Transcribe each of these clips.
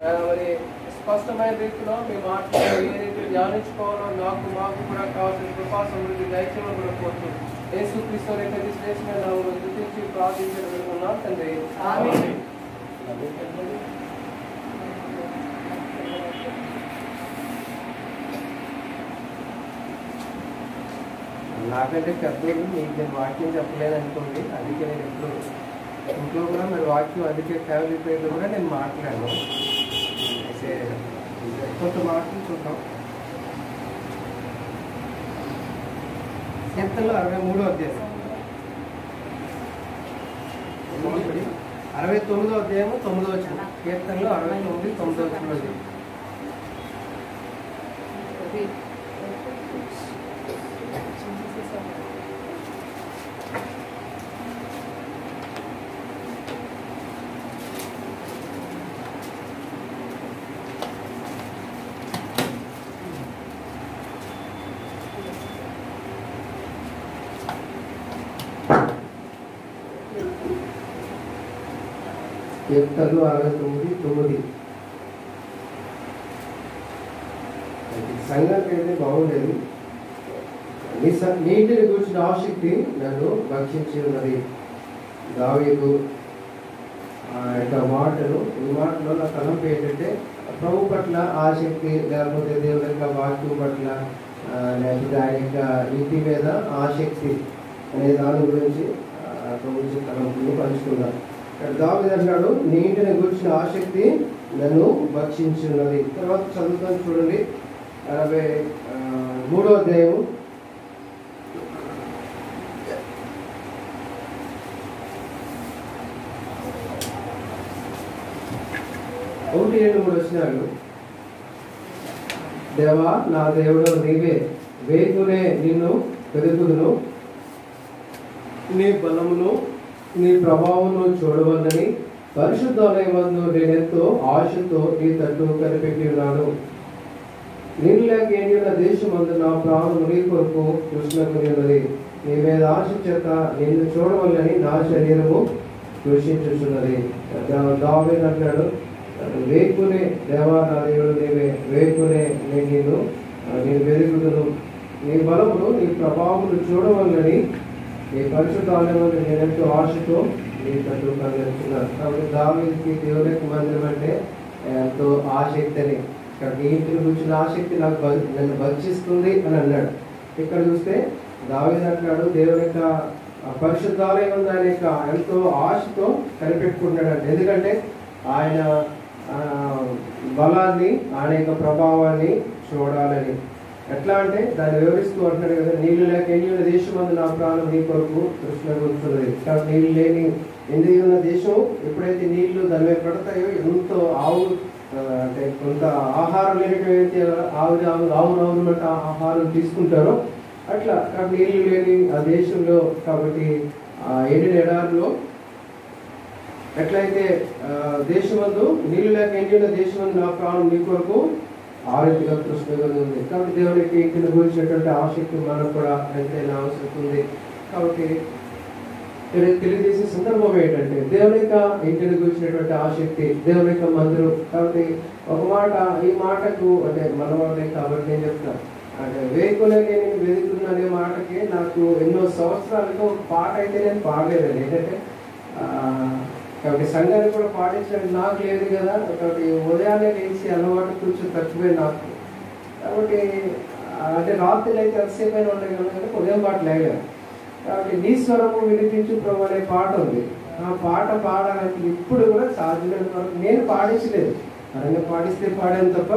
ఆ, మరి స్పష్టమైన రీతిలో మీ మాటలు ఏ రీతి ధ్యానించుకోవాలో నాకు మాకు కూడా కావాల్సిన కృపా సమృద్ధి దయచేయమని కూడా కోరుతూ యేసు క్రీస్తు యొక్క శ్రేష్టమైన నామములో స్తుతించి ప్రార్థించడం వేడుకున్నాం తండ్రి ఆమేన్. నాకంటే పెద్దలు మీకు నేను వాక్యం చెప్పలేదు అనుకోండి అందుకే నేను ఎప్పుడు ఇంట్లో కూడా మరి వాక్యం అందుకే ఫ్యామిలీ పేర్లు కూడా నేను మాట్లాడాను అయితే కొంత మార్కులు చూద్దాం. కీర్తనలో అరవై మూడో అధ్యాయం. అరవై తొమ్మిదో అధ్యాయము తొమ్మిదో వచ్చిన కీర్తనలో అరవై తొమ్మిది తొమ్మిదో వచ్చిన కీర్తనలు అరవై తొమ్మిది తొమ్మిది. సంఘానికి అయితే బాగుండేది. నీ నీటిని కూర్చున్న ఆసక్తి నన్ను భక్షించి ఉన్నది దావీదు ఆ యొక్క మాటలు ఈ మాటలో నా తలంపు ఏంటంటే ప్రభు పట్ల ఆసక్తి లేకపోతే దేవుడి యొక్క వాక్యం పట్ల లేకపోతే ఆయన యొక్క ఇంటి మీద ఆసక్తి అనే దాని గురించి ప్రభుత్వ తలంపులు పంచుకున్నాను. దావిది అంటాడు నీటిని గురించిన ఆసక్తి నన్ను భక్షించున్నది. తర్వాత చదువుతాను చూడండి అరవై మూడో అధ్యాయం ఒకటి ఏడు మూడు వచ్చినాడు. దేవా నా దేవుడు నీవే వేగునే నిన్ను పెరుగుదును నీ బలమును నీ ప్రభావంలో చూడవల్లని పరిశుద్ధాలయమందు నేనెంతో ఆశతో నీ తట్టు కనిపెట్టి ఉన్నాను నేను లేక ఏంటి దేశమందు నా ప్రాణము నీ కొరకు కృష్ణకుని ఉన్నది. నీ మీద ఆశ చేత నిన్ను చూడవల్లని నా శరీరము కృషించుచున్నది. దావేది అంటాడు వేకునే దేవాలయుడు నీవే. వేకునే నేను నేను వెలుగుదును. నీ బలమును నీ ప్రభావమును చూడవల్లని నీ పరిశుద్ధాలయంలో నేను ఎంతో ఆశతో నీ తట్టు కాబట్టి దావేదికి దేవుని యొక్క మందిరం అంటే ఎంతో ఆసక్తి అని ఇక్కడ నీ ఇంటిని కూర్చున్న ఆసక్తి నాకు నన్ను భక్షిస్తుంది అని అన్నాడు. ఇక్కడ చూస్తే దావేది అంటున్నాడు దేవుని యొక్క ఆ పరిశుద్ధాలయం దాని యొక్క ఎంతో ఆశతో కనిపెట్టుకుంటాడు ఎందుకంటే ఆయన బలాన్ని ఆయన యొక్క ప్రభావాన్ని చూడాలని ఎట్లా అంటే దాన్ని వివరిస్తూ అంటున్నాడు కదా నీళ్ళు లేక ఎన్ని ఉన్న దేశం అందు నా ప్రాణం నీ కొరకు కృష్ణ గుర్తున్నది కాబట్టి నీళ్ళు లేని ఎన్ని ఉన్న దేశం? ఎప్పుడైతే నీళ్ళు దాని మీద పడతాయో ఎంతో ఆవు అంటే కొంత ఆహారం లేనటువంటి ఆవు ఆవులు ఆవులు ఆవులు అంటే ఆహారం తీసుకుంటారో అట్లా. కాబట్టి నీళ్ళు లేని ఆ దేశంలో కాబట్టి ఆ ఎండిన ఎడారిలో ఎట్లయితే దేశమందు నీళ్ళు లేక ఎండిన దేశమందు నా ప్రాణం నీ కొరకు ఆరోగ్యంగా కృష్ణగా ఉంది. కాబట్టి దేవునికి ఇంటిని గురించినటువంటి ఆసక్తి మనకు కూడా ఎంతైనా అవసరం ఉంది కాబట్టి తెలియజేసే సందర్భం ఏంటంటే దేవుని యొక్క ఇంటిని గురించినటువంటి ఆసక్తి దేవుని యొక్క మందిరం. కాబట్టి ఒక మాట ఈ మాటకు అంటే మనవాడే కాబట్టి నేను చెప్తాను అంటే వేకులనే నేను వెతుకుతున్న అనే మాటకి నాకు ఎన్నో సంవత్సరాలకు ఒక పాట అయితే నేను పాడలేదండి. ఏంటంటే కాబట్టి సంఘాన్ని కూడా పాటించడానికి నాకు లేదు కదా. కాబట్టి ఉదయాన్నే లేచి అలవాటు కూర్చొని తప్పిపోయి నాకు. కాబట్టి అంటే రాత్రి అయితే ఎంతసేపు అయినా ఉండే కానీ ఉదయం పాట లేగలేదు కాబట్టి నీ స్వరము వినిపించు ప్రభు అనే పాట ఉంది. ఆ పాట పాడాలంటే ఇప్పుడు కూడా సాధ్యమైన వరకు నేను పాడించలేదు. అరంగా పాడిస్తే పాడాను తప్ప.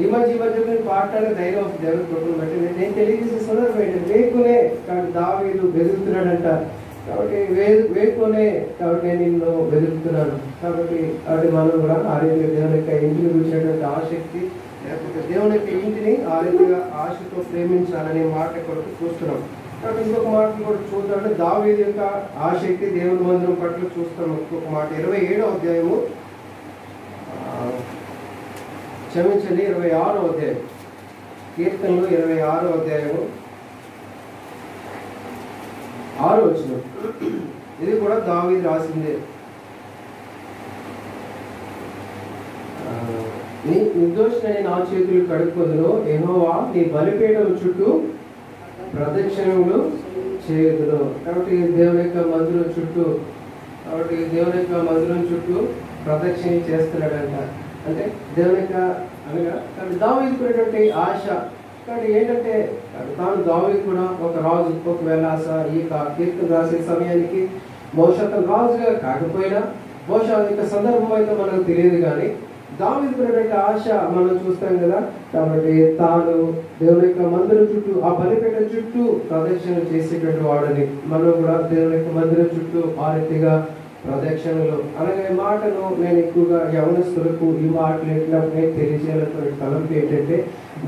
ఈ మధ్య ఈ మధ్య నేను పాడటానికి ధైర్యం అవుతుంది దేవుని కృపను బట్టి. నేను- నేను తెలియజేసే సందర్భం ఏంటంటే వేకునే కాబట్టి దావీదు బెదురుతున్నాడంట. కాబట్టి వే వేకునే కాబట్టి నేను నిన్ను బెదురుతున్నాను కాబట్టి కాబట్టి మనం కూడా ఆ రీతిగా దేవుని యొక్క ఇంటిని చూసినటువంటి ఆసక్తి లేకపోతే దేవుని యొక్క ఇంటిని ఆ రీతిగా ఆశతో ప్రేమించాలనే మాట కొరకు చూస్తున్నాం. కాబట్టి ఇంకొక మాట కూడా చూద్దాం దావీదు యొక్క ఆసక్తి దేవుని మందిరం పట్ల చూస్తాం. ఇంకొక మాట ఇరవై ఏడో అధ్యాయము క్షమించండి ఇరవై ఆరో అధ్యాయం. కీర్తనలు ఇరవై ఆరో అధ్యాయము. ఆరో వచ్చిన ఇది కూడా దావీదు రాసిందే. నీ నిర్దోషిని నా చేతులు కడుక్కొదును యెహోవా నీ బలిపీఠం చుట్టూ ప్రదక్షిణములు చేయదును. కాబట్టి దేవుని యొక్క మందిరం చుట్టూ కాబట్టి దేవుని యొక్క మందిరం చుట్టూ ప్రదక్షిణ చేస్తున్నాడంట. అంటే దేవుని యొక్క అనగా కాబట్టి ఆశ కానీ ఏంటంటే తాను దావీదు కూడా ఒక రాజు ఒకవేళ ఆశ ఈ కీర్తన రాసే సమయానికి బహుశా అతను రాజుగా కాకపోయినా బహుశా అది యొక్క సందర్భం అయితే మనకు తెలియదు కానీ దావీదుకున్నటువంటి ఆశ మనం చూస్తాం కదా కాబట్టి తాను దేవుని యొక్క మందిరం చుట్టూ ఆ బలిపేట చుట్టూ ప్రదక్షిణ చేసేటువంటి వాడని మనం కూడా దేవుని యొక్క మందిరం చుట్టూ ఆ రీతిగా ప్రదక్షిణలు. అలాగే మాటను నేను ఎక్కువగా యవనస్తులకు ఈ మాటలు ఎట్లప్పుడే తెలియజేయాలనుకునే తలంపు ఏంటంటే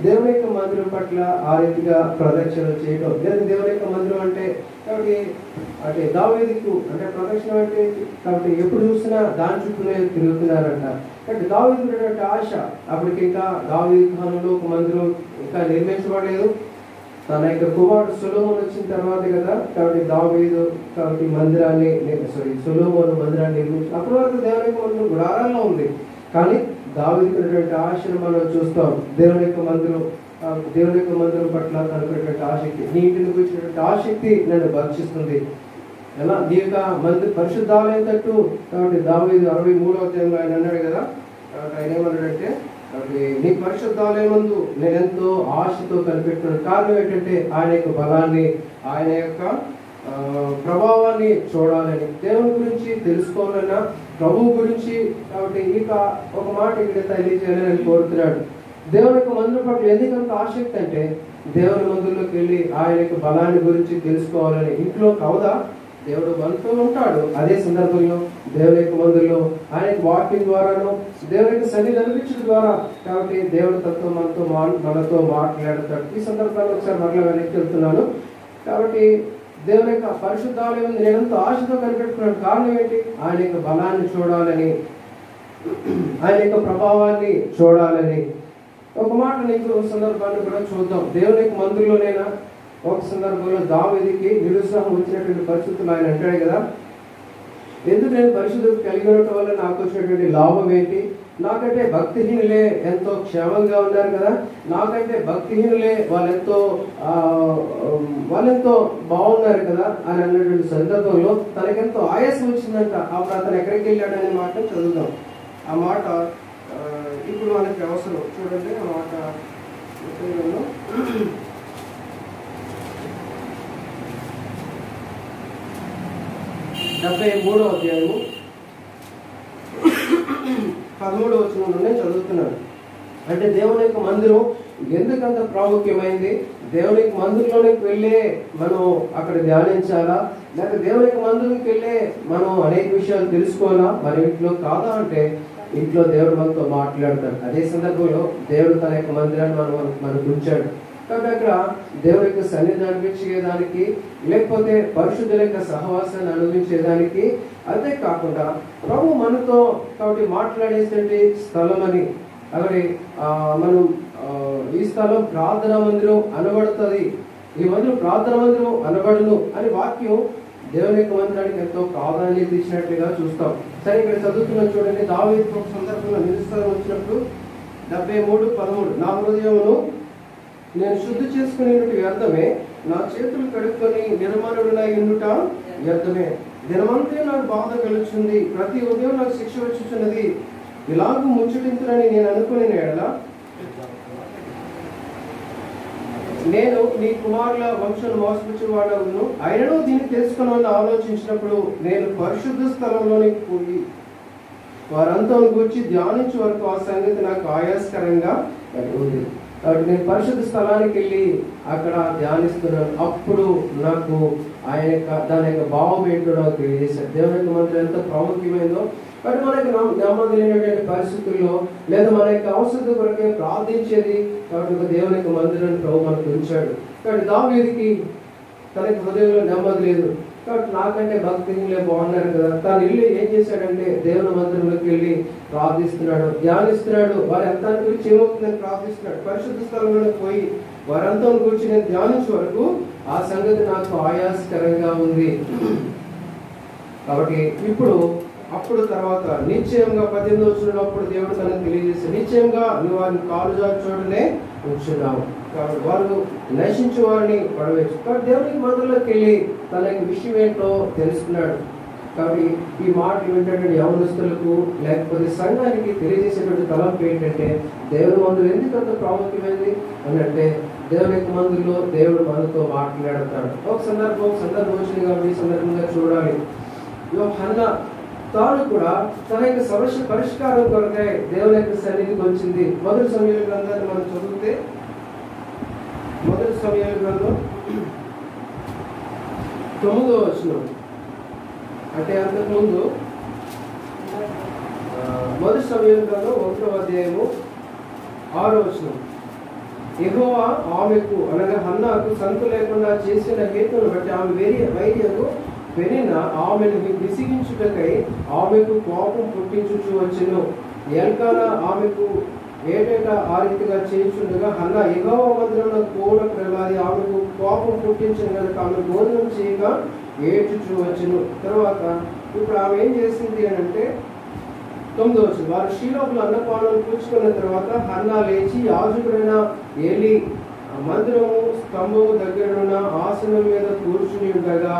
దేవుని యొక్క మందిరం పట్ల ఆ రీతిగా ప్రదక్షిణలు చేయడం లేదా దేవుని యొక్క మందిరం అంటే కాబట్టి అంటే దావేదికు అంటే ప్రదక్షిణ అంటే కాబట్టి ఎప్పుడు చూసినా దాని చుట్టూనే తిరుగుతున్నారంట. కాబట్టి దావేది ఆశ అప్పటికి ఇంకా దావేది కాలంలో ఒక మందిరం ఇంకా నిర్మించబడలేదు. తన యొక్క కుమారుడు సులోమోన్ వచ్చిన తర్వాత కదా కాబట్టి దావేదు కాబట్టి మందిరాన్ని సారీ సులోమోన్ మందిరాన్ని నిర్మించి అప్పటి వరకు దేవుని గుడారాల్లో ఉంది. కానీ దావీదుకున్నటువంటి ఆశను మనం చూస్తాం. దేవుని యొక్క మందిరం దేవుని యొక్క మందిరం పట్ల తనకున్నటువంటి ఆసక్తి నీ ఇంటిని కూర్చున్నటువంటి ఆసక్తి నన్ను భక్షిస్తుంది. ఎలా? నీ యొక్క మంది పరిశుద్ధాలయం తట్టు కాబట్టి దావీదు అరవై మూడవ అధ్యాయంలో ఆయన అన్నాడు కదా కాబట్టి ఆయన ఏమన్నాడంటే కాబట్టి నీ పరిశుద్ధాలయం ముందు నేను ఎంతో ఆశతో కనిపెట్టుకున్నాను కారణం ఏంటంటే ఆయన యొక్క బలాన్ని ఆయన యొక్క ప్రభావాన్ని చూడాలని దేవుని గురించి తెలుసుకోవాలన్నా ప్రభువు గురించి కాబట్టి ఇక ఒక మాట ఇక్కడ తెలియజేయాలని కోరుతున్నాడు. దేవుని యొక్క మందుల పట్ల ఎందుకంత ఆసక్తి అంటే దేవుని మందుల్లోకి వెళ్ళి ఆయన యొక్క బలాన్ని గురించి తెలుసుకోవాలని ఇంట్లో కవదా దేవుడు మనతో ఉంటాడు. అదే సందర్భంలో దేవుని యొక్క మందుల్లో ఆయన వాకింగ్ ద్వారాను దేవుని యొక్క సన్నిధి అనిపించడం ద్వారా కాబట్టి దేవుడు తత్వం మనతో మనతో మాట్లాడతాడు. ఈ సందర్భాన్ని ఒకసారి మరలా వెనక్కి వెళ్తున్నాను. కాబట్టి దేవుని యొక్క పరిశుద్ధాలయం నేను ఎంతో ఆశతో కనిపెట్టుకున్నాను. కారణం ఏంటి? ఆయన యొక్క బలాన్ని చూడాలని ఆయన యొక్క ప్రభావాన్ని చూడాలని. ఒక మాట నీకు సందర్భాన్ని కూడా చూద్దాం. దేవుని యొక్క మందుల్లోనైనా ఒక సందర్భంలో దావిదికి నిరుత్సాహం వచ్చినటువంటి పరిస్థితులు ఆయన అంటాడు కదా. ఎందుకు నేను పరిశుద్ధత కలిగి ఉండటం వల్ల నాకు వచ్చినటువంటి లాభం ఏంటి? నాకంటే భక్తిహీనులే ఎంతో క్షేమంగా ఉన్నారు కదా? నాకంటే భక్తిహీనులే వాళ్ళెంతో వాళ్ళెంతో బాగున్నారు కదా? అని అన్నటువంటి సందర్భంలో తనకెంతో ఆయాసం వచ్చిందంట. అప్పుడు అతను ఎక్కడికి వెళ్ళాడనే మాట చదువుదాం. ఆ మాట ఇప్పుడు మనకి అవసరం. చూడండి ఆ మాట. డెబ్బై మూడో అధ్యాయము. పదమూడో వచనం నుండి చదువుతున్నాను అంటే దేవుని యొక్క మందిరం ఎందుకంత ప్రాముఖ్యమైంది? దేవుని యొక్క మందిరంలోనికి వెళ్ళే మనం అక్కడ ధ్యానించాలా? లేక దేవుని యొక్క మందిరంకి వెళ్ళే మనం అనేక విషయాలు తెలుసుకోవాలా? మన ఇంట్లో కాదా అంటే ఇంట్లో దేవుడు మనతో మాట్లాడతాడు. అదే సందర్భంలో దేవుడు తన యొక్క మందిరాన్ని మనం మనకు ఉంచాడు కాబట్టి అక్కడ దేవుని యొక్క సన్నిధి అనిపించేదానికి లేకపోతే పరిశుద్ధుల యొక్క సహవాసాన్ని అనుభవించేదానికి అదే కాకుండా ప్రభు మనతో కాబట్టి మాట్లాడేసినటువంటి స్థలం అని అలాగే మనం ఈ స్థలం ప్రార్థన మందిరం అనబడుతుంది. ఈ మందిరం ప్రార్థన మందిరం అనబడును అని వాక్యం దేవుని యొక్క మందిరానికి ఎంతో ప్రాధాన్యత ఇచ్చినట్లుగా చూస్తాం. సరే ఇక్కడ చదువుతున్న చూడండి. దావీదు ఒక సందర్భంలో నిరుస్థలం వచ్చినప్పుడు డెబ్బై మూడు పదమూడు. నా హృదయమును నేను శుద్ధి చేసుకుని వ్యర్థమే నా చేతులు కడుక్కొని నిర్మాణుడునై ఉండుట వ్యర్థమే. దినమంతే నాకు బాధ కలుగుతుంది. ప్రతి ఉదయం నాకు శిక్ష వచ్చుచున్నది. ఇలాగూ ముచ్చటించునని నేను అనుకునే ఎడల నేను నీ కుమారుల వంశం మోసపుచ్చేవాడవును అయినను దీన్ని తెలుసుకున్నాను ఆలోచించినప్పుడు నేను పరిశుద్ధ స్థలంలోని పోయి వారంతా గురించి ధ్యానించే వరకు ఆ సంగతి నాకు ఆయాస్కరంగా ఉంది. కాబట్టి నేను పరిశుద్ధ స్థలానికి వెళ్ళి అక్కడ ధ్యానిస్తున్నాను. అప్పుడు నాకు ఆయన యొక్క దాని యొక్క భావం ఏంటో నాకు తెలియజేశారు. దేవుని యొక్క మంత్రం ఎంత ప్రాముఖ్యమైందో. కాబట్టి మనకి యొక్క నెమ్మది లేనటువంటి పరిస్థితుల్లో లేదా మన యొక్క అవసరం కొరకే ప్రార్థించేది కాబట్టి ఒక దేవుని యొక్క మందిరాన్ని ప్రభు మనకు ఉంచాడు. కాబట్టి దావీదికి తన యొక్క హృదయంలో నెమ్మది లేదు. కాబట్టి నాకంటే భక్తిహీనులే బాగున్నారు కదా. తాను ఇల్లు ఏం చేశాడంటే దేవుని మందిరంలోకి వెళ్ళి ప్రార్థిస్తున్నాడు. ధ్యానిస్తున్నాడు. వారి అంతా గురించి ఏమవుతుందని ప్రార్థిస్తున్నాడు. పరిశుద్ధ స్థలంలో పోయి వారంతా గురించి నేను ధ్యానించే వరకు ఆ సంగతి నాకు ఆయాసకరంగా ఉంది. కాబట్టి ఇప్పుడు అప్పుడు తర్వాత నిశ్చయంగా పద్దెనిమిది వచ్చినప్పుడు దేవుడు తనకు తెలియజేసి నిశ్చయంగా నువ్వు వారిని కాలు జారి చూడనే ఉంచున్నావు. కాబట్టి వాళ్ళు నశించు వారిని పడవేచ్చు కాబట్టి దేవునికి మందులోకి వెళ్ళి తన యొక్క విషయం ఏంటో తెలుసుకున్నాడు. కాబట్టి ఈ మాట ఏంటంటే యవనస్తులకు లేకపోతే సంఘానికి తెలియజేసేటువంటి తలంపు ఏంటంటే దేవుని మందులు ఎందుకు అంత ప్రాముఖ్యమైనది అని అంటే దేవుని యొక్క మందుల్లో దేవుడు మనతో మాట్లాడతాడు. ఒక సందర్భం ఒక సందర్భం వచ్చిందిగా ఈ సందర్భంగా చూడాలి. హన్న తాను కూడా తన యొక్క సమస్య పరిష్కారం కొరకై దేవుని యొక్క సన్నిధికి వచ్చింది. మొదటి సమయంలో అందరినీ మనం చదివితే మొదటి సమయాల గ్రంథం తొమ్మిదో వచనం. అంటే అంతకుముందు మొదటి సమయం గ్రంథం ఒకటో అధ్యాయము ఆరో వచనం. యెహోవా ఆమెకు అనగా హన్నాకు సంతు లేకుండా చేసిన హేతును బట్టి ఆమె వేరే వైద్యకు పెరిన ఆమెను విసిగించుటకై ఆమెకు కోపం పుట్టించుచు వచ్చెను. ఎల్కానా ఆమెకు ఏటేటా ఆ రీతిగా చేయించుండగా హన్న ఎగవ మందిరంలో కూడా ప్రమాది ఆమెకు కోపం పుట్టించిన కనుక ఆమె భోజనం చేయక ఏడ్చుచు వచ్చును. తర్వాత ఇప్పుడు ఆమె ఏం చేసింది అని అంటే తొమ్మిది వచ్చిన వారు షీలోపులు అన్నపానం పూచుకున్న తర్వాత హన్న లేచి యాజకుడైన ఏలి మందిరము స్తంభము దగ్గరున్న ఆసనం మీద కూర్చుని ఉండగా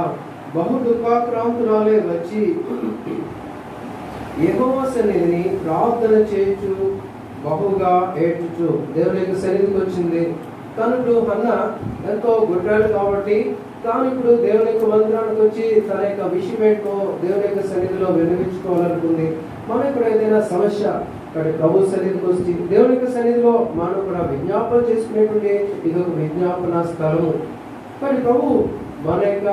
బహు దుఃఖాక్రాంతురాలే వచ్చి ఎగవ సన్నిధిని ప్రార్థన చేయొచ్చు బహుగా ఏడ్చుచు దేవుని యొక్క సన్నిధికి వచ్చింది తనకు హన్న ఎంతో గుడ్రాలు కాబట్టి తాను ఇప్పుడు దేవుని యొక్క మందిరానికి వచ్చి తన యొక్క విషయం ఏంటో దేవుని యొక్క సన్నిధిలో వినిపించుకోవాలనుకుంది మనం ఇక్కడ ఏదైనా సమస్య ఇక్కడ ప్రభు సన్నిధికి వచ్చి దేవుని యొక్క సన్నిధిలో మనం కూడా విజ్ఞాపన చేసుకునేటువంటి ఇది ఒక విజ్ఞాపన స్థలము. కానీ ప్రభు మన యొక్క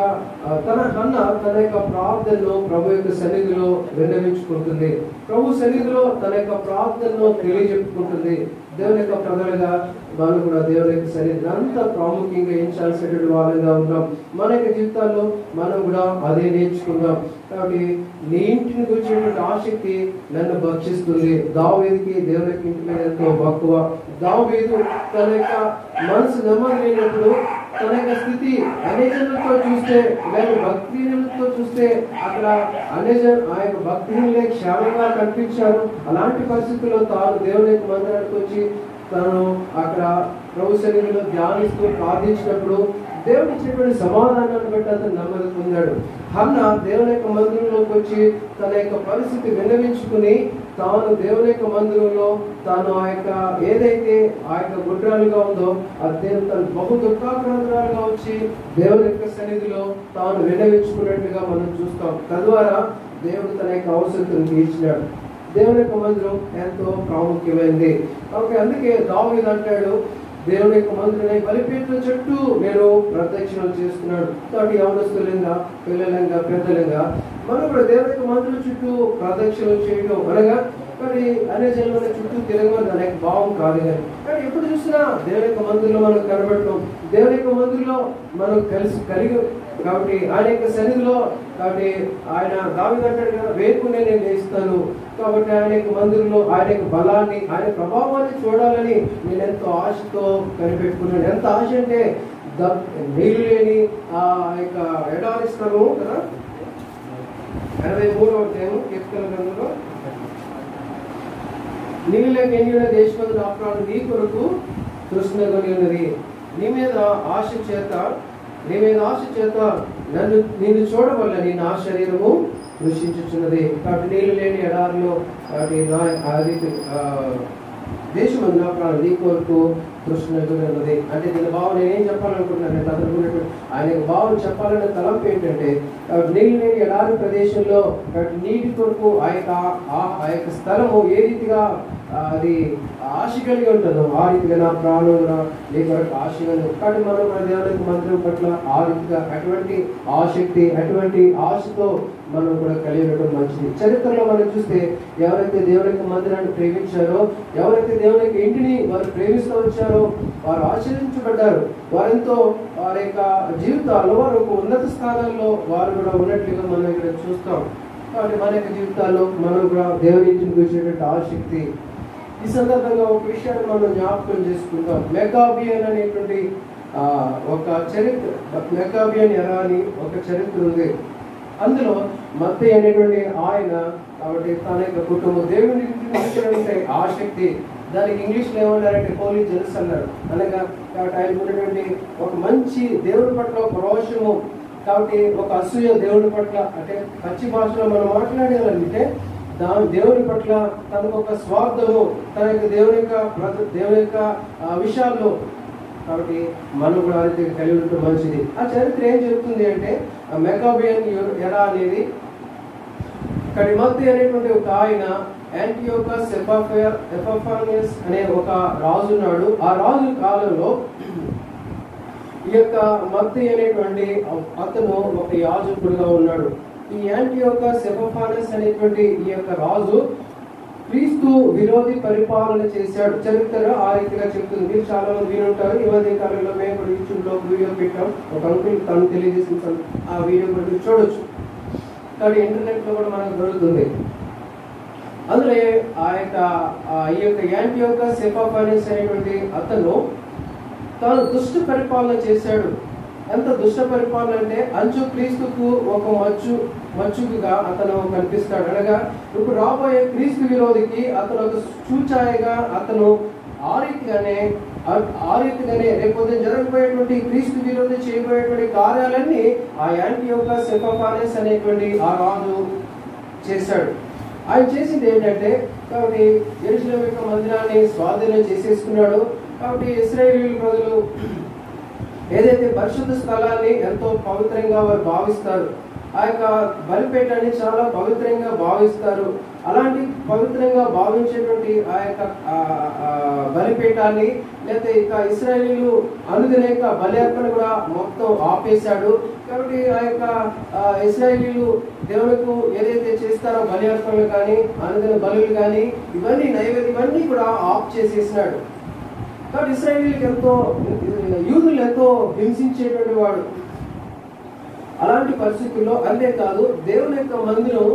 తన అన్న తన యొక్క ప్రార్థనలో ప్రభు యొక్క సన్నిధిలో విన్నవించుకుంటుంది. ప్రభు సన్నిధిలో తన యొక్క ప్రార్థనను తెలియజెప్పుకుంటుంది. దేవుని యొక్క ప్రజలుగా మనం కూడా దేవుని యొక్క సన్నిధిని అంత ప్రాముఖ్యంగా ఎంచాల్సినటువంటి వాళ్ళుగా ఉన్నాం మన యొక్క జీవితాల్లో మనం కూడా అదే నేర్చుకుందాం. కాబట్టి నీ ఇంటిని గురించినటువంటి ఆసక్తి నన్ను భక్షిస్తుంది. దావేదికి దేవుని యొక్క ఇంటి మీద ఎంతో మక్కువ దావేదు తన యొక్క మనసు నెమ్మది లేనప్పుడు తన యొక్క స్థితి అనేజనులతో చూస్తే లేదా భక్తిహీనులతో చూస్తే అక్కడ అనేజన్ ఆ యొక్క భక్తిహీనులే క్షేమంగా కనిపించారు. అలాంటి పరిస్థితుల్లో తాను దేవుని యొక్క మందిరానికి వచ్చి తను అక్కడ ప్రభు శరీరంలో ధ్యానిస్తూ ప్రార్థించినప్పుడు దేవుడు ఇచ్చినటువంటి సమాధానాన్ని బట్టి అతను నెమ్మది పొందాడు. హన్న దేవుని యొక్క మందిరంలోకి వచ్చి తన యొక్క పరిస్థితి విన్నవించుకుని తాను దేవుని యొక్క మందిరంలో తాను ఆ యొక్క ఏదైతే ఆ యొక్క గుడ్రాలుగా ఉందో ఆ దేవుడు తను బహు దుఃఖాక్రాంతురాలుగా వచ్చి దేవుని యొక్క సన్నిధిలో తాను విన్నవించుకున్నట్టుగా మనం చూస్తాం. తద్వారా దేవుడు తన యొక్క అవసరతను తీర్చినాడు. దేవుని యొక్క మందిరం ఎంతో ప్రాముఖ్యమైనది కాబట్టి అందుకే దావీదు అంటాడు దేవుని యొక్క మందిరని బలిపీఠం చుట్టూ నేను ప్రదక్షిణలు చేస్తున్నాడు కాబట్టి యవనస్తులంగా పిల్లలంగా పెద్దలంగా మనం కూడా దేవుని యొక్క మందిరం చుట్టూ ప్రదక్షిణలు చేయడం అనగా మరి అనే జన్మల చుట్టూ తిరగడం అనేక భావం కాదు కానీ ఎక్కడ ఎప్పుడు చూసినా దేవుని యొక్క మందిరంలో మనం కనబడటం దేవుని యొక్క మందిరంలో మనం కలిసి కలిగి కాబట్టి ఆయన యొక్క సన్నిధిలో కాబట్టి ఆయన దావిదంటాడు కదా వేపునే నేను ఇస్తాను కాబట్టి ఆయన యొక్క మందిరంలో ఆయన యొక్క బలాన్ని ఆయన ప్రభావాన్ని చూడాలని నేను ఎంతో ఆశతో కనిపెట్టుకున్నాను. ఎంత ఆశ అంటే ద- నీళ్ళు లేని ఆ యొక్క ఎడారి కదా? ఎనభై మూడవ అధ్యాయం కీర్తన గ్రంథంలో నీళ్ళు లేక ఎండిన దేశమందు నా నీ కొరకు తృష్ణగొని ఉన్నది. నీ మీద ఆశ చేత నీ మీద ఆశ చేత నన్ను నిన్ను చూడవల్లని నా శరీరము దృష్టించుచున్నది కాబట్టి నీళ్ళు లేని ఎడారిలో కాబట్టి నా ఆ రీతి దేశమందు నీ కొరకు కృష్ణగొని ఉన్నది. అంటే దీని భావం నేనేం చెప్పాలనుకుంటున్నాను? అంటే ఆయన భావం చెప్పాలనే తలంపు ఏంటంటే నీళ్ళు లేని ఎడారి ప్రదేశంలో నీటి కొరకు ఆ యొక్క ఆ- ఆ యొక్క స్థలము ఏ రీతిగా అది ఆశ కలిగి ఉంటుందో? ఆ రీతిగా నా ప్రాణం నీ కొరకు ఆశ కలిగి ఒక్కటి మనం మన దేవునికి మంత్రం పట్ల ఆ రీతిగా అటువంటి ఆసక్తి అటువంటి ఆశతో మనం కూడా కలిగి ఉండటం మంచిది. చరిత్రలో మనం చూస్తే ఎవరైతే దేవుని యొక్క మందిరాన్ని ప్రేమించారో ఎవరైతే దేవుని యొక్క ఇంటిని వారు ప్రేమిస్తూ వచ్చారో వారు ఆచరించబడ్డారు వారెంతో వారి యొక్క జీవితాల్లో వారు ఒక ఉన్నత స్థానాల్లో వారు కూడా ఉన్నట్లుగా మనం ఇక్కడ చూస్తాం. కాబట్టి మన యొక్క జీవితాల్లో మనం కూడా దేవుని ఇంటిని గురించినటువంటి ఆసక్తి ఈ సందర్భంగా ఒక విషయాన్ని మనం జ్ఞాపకం చేసుకుంటాం. మెకాబియన్ అనేటువంటి ఒక చరిత్ర మెకాబియన్ ఎలా అని ఒక చరిత్ర ఉంది. అందులో మత్తి అనేటువంటి ఆయన కాబట్టి తన యొక్క కుటుంబం దేవుని గురించినటువంటి ఆసక్తి దానికి ఇంగ్లీష్లో ఏమన్నారంటే హోలీ జెల్స్ అన్నారు. అనగా కాబట్టి ఆయనకు ఉన్నటువంటి ఒక మంచి దేవుడి పట్ల ఒక రోషము కాబట్టి ఒక అసూయ దేవుడి పట్ల అంటే పచ్చి భాషలో మనం మాట్లాడగలిగితే దాని దేవుని పట్ల తనకు ఒక స్వార్థము తన యొక్క దేవుని యొక్క దేవుని యొక్క విషయాల్లో. కాబట్టి మనం కూడా రీతిగా కలిగి ఉండటం మంచిది. ఆ చరిత్ర ఏం చెప్తుంది అంటే ఆ మెకాబియన్ ఎలా అనేది ఇక్కడ మధ్య అనేటువంటి ఒక ఆయన యాంటీయోకస్ ఎపాఫియర్ ఎఫాఫానియస్ అనే ఒక రాజు ఉన్నాడు. ఆ రాజు కాలంలో ఈ యొక్క మత్తి అనేటువంటి అతను ఒక యాజకుడుగా ఉన్నాడు. ఈ యాంటీయోకస్ ఎపాఫానియస్ అనేటువంటి ఈ యొక్క రాజు క్రీస్తు విరోధి పరిపాలన చేశాడు. చరిత్ర ఆ రీతిగా చెప్తుంది. మీరు చాలా మంది వినుంటారు. ఈ మధ్య కాలంలో మేము కూడా యూట్యూబ్లో వీడియో పెట్టాం. ఒక అంకుల్ తను తెలియజేసిన ఆ వీడియో కూడా మీరు చూడొచ్చు. కానీ ఇంటర్నెట్లో కూడా మనకు దొరుకుతుంది. అందులో ఆ యొక్క ఈ యొక్క యాంటీయోకస్ ఎపాఫానియస్ అనేటువంటి అతను తాను దుష్టు పరిపాలన చేశాడు. ఎంత దుష్ట పరిపాలన అంటే అంచు క్రీస్తుకు ఒక మచ్చు మచ్చుకుగా అతను కనిపిస్తాడు. అనగా ఇప్పుడు రాబోయే క్రీస్తు విరోధికి అతను ఒక చూచాయగా అతను ఆ రీతిగానే ఆ- రీతిగానే రేపొద్దు జరగబోయేటువంటి క్రీస్తు విరోధి చేయబోయేటువంటి కార్యాలన్నీ ఆ యాంటీ యొక్క సెఫానెస్ అనేటువంటి ఆ రాజు చేశాడు. ఆయన చేసింది ఏంటంటే కాబట్టి ఎరుసలేం యొక్క మందిరాన్ని స్వాధీనం చేసేసుకున్నాడు. కాబట్టి ఇస్రాయేల్ ప్రజలు ఏదైతే పరిశుద్ధ స్థలాన్ని ఎంతో పవిత్రంగా వారు భావిస్తారు ఆ యొక్క బలిపేటని చాలా పవిత్రంగా భావిస్తారు. అలాంటి పవిత్రంగా భావించేటువంటి ఆ యొక్క ఆ, లేకపోతే ఇక ఇస్రాయేలీలు అనుదినేక బలి అర్పణ కూడా మొత్తం ఆపేశాడు. కాబట్టి ఆ యొక్క ఆ, ఇస్రాయేలీలు దేవునికి ఏదైతే చేస్తారో బలి అర్పణలు కానీ అనుదిన బలులు కానీ ఇవన్నీ నైవేద్యం ఇవన్నీ కూడా ఆఫ్ చేసేసినాడు. కాబట్టి ఇస్రాయేలీలకు ఎంతో యూదులు ఎంతో హింసించేటువంటి వాడు. అలాంటి పరిస్థితుల్లో అంతేకాదు దేవుని యొక్క మందిరం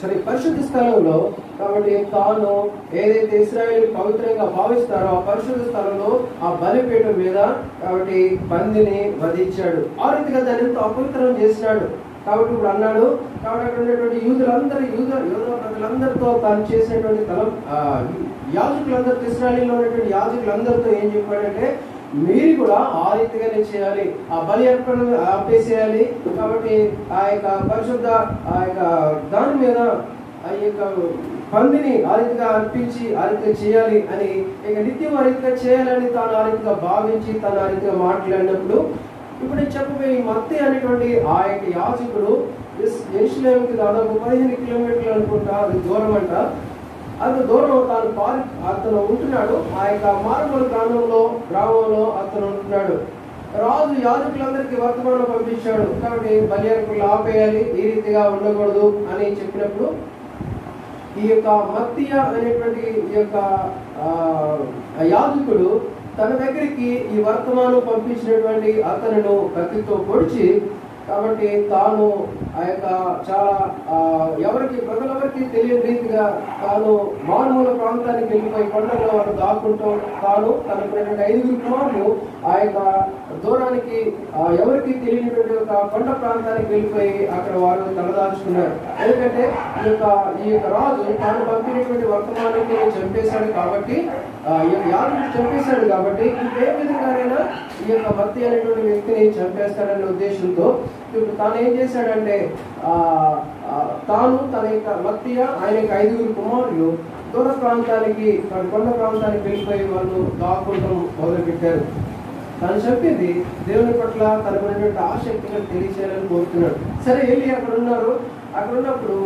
సరే పరిశుద్ధ స్థలంలో కాబట్టి తాను ఏదైతే ఇస్రాయేల్ పవిత్రంగా భావిస్తారో ఆ పరిశుద్ధ స్థలంలో ఆ బలిపీఠం మీద కాబట్టి పందిని వధించాడు. ఆ రీతిగా దాన్ని ఎంతో అపవిత్రం చేసినాడు. కాబట్టి ఇప్పుడు అన్నాడు కాబట్టి అక్కడ ఉండేటువంటి యూదులందరూ యూద యూద ప్రజలందరితో తాను చేసినటువంటి తలం యాజకులందరూ యాజకులందరితో ఇస్రాయలీలో ఉన్నటువంటి యాజకులందరితో ఏం చెప్పాడంటే మీరు కూడా ఆ రీతిగానే చేయాలి. ఆ బలి అర్పణ ఆపేసేయాలి. కాబట్టి ఆ యొక్క పరిశుద్ధ ఆ యొక్క దాని మీద ఆ యొక్క పందిని ఆ రీతిగా అర్పించి ఆ రీతిగా చేయాలి అని ఇక నిత్యం ఆ రీతిగా చేయాలని తాను ఆ రీతిగా భావించి తను ఆ రీతిగా మాట్లాడినప్పుడు ఇప్పుడు నేను చెప్పబోయే ఈ మత్తి అనేటువంటి ఆ యొక్క యాజకుడు ఎరుసలేంకి దాదాపు పదిహేను కిలోమీటర్లు అనుకుంటా అది దూరం అంట. అంత దూరం తాను పారి అతను ఉంటున్నాడు. ఆ యొక్క మారుమూల గ్రామంలో గ్రామంలో అతను ఉంటున్నాడు. రాజు యాజకులందరికీ వర్తమానం పంపించాడు. కాబట్టి బలి ఆపేయాలి ఈ రీతిగా ఉండకూడదు అని చెప్పినప్పుడు ఈ యొక్క మత్తియ అనేటువంటి ఈ యొక్క ఆ, యాజకుడు తన దగ్గరికి ఈ వర్తమానం పంపించినటువంటి అతను కత్తితో పొడిచి కాబట్టి తాను ఆ యొక్క చాలా ఎవరికి ప్రజలెవరికి తెలియని రీతిగా తాను మారుమూల ప్రాంతానికి వెళ్ళిపోయి కొండల్లో వారు దాక్కుంటూ తాను తనకున్నటువంటి ఐదుగురు కుమారులు ఆ యొక్క దూరానికి ఎవరికి తెలియనటువంటి ఒక కొండ ప్రాంతానికి వెళ్ళిపోయి అక్కడ వారు తలదాచుకున్నారు. ఎందుకంటే ఈ యొక్క ఈ యొక్క రాజు తాను పంపినటువంటి వర్తమానాన్ని చంపేశాడు కాబట్టి ఆ, చంపేశాడు కాబట్టి ఇప్పుడు ఏ విధంగానైనా ఈ యొక్క భక్తి అనేటువంటి వ్యక్తిని చంపేస్తాడనే ఉద్దేశంతో ఇప్పుడు తాను ఏం చేశాడంటే తాను తన యొక్క మత్తియ ఆయన యొక్క ఐదుగురు కుమారులు దూర ప్రాంతానికి కొండ ప్రాంతానికి వెళ్ళిపోయి వాళ్ళు దాక్కుంటాం మొదలుపెట్టారు. తను చెప్పింది దేవుని పట్ల తనకున్నటువంటి ఆసక్తిగా తెలియచేయాలని కోరుతున్నాడు. సరే వెళ్ళి అక్కడ ఉన్నారు అక్కడ ఉన్నప్పుడు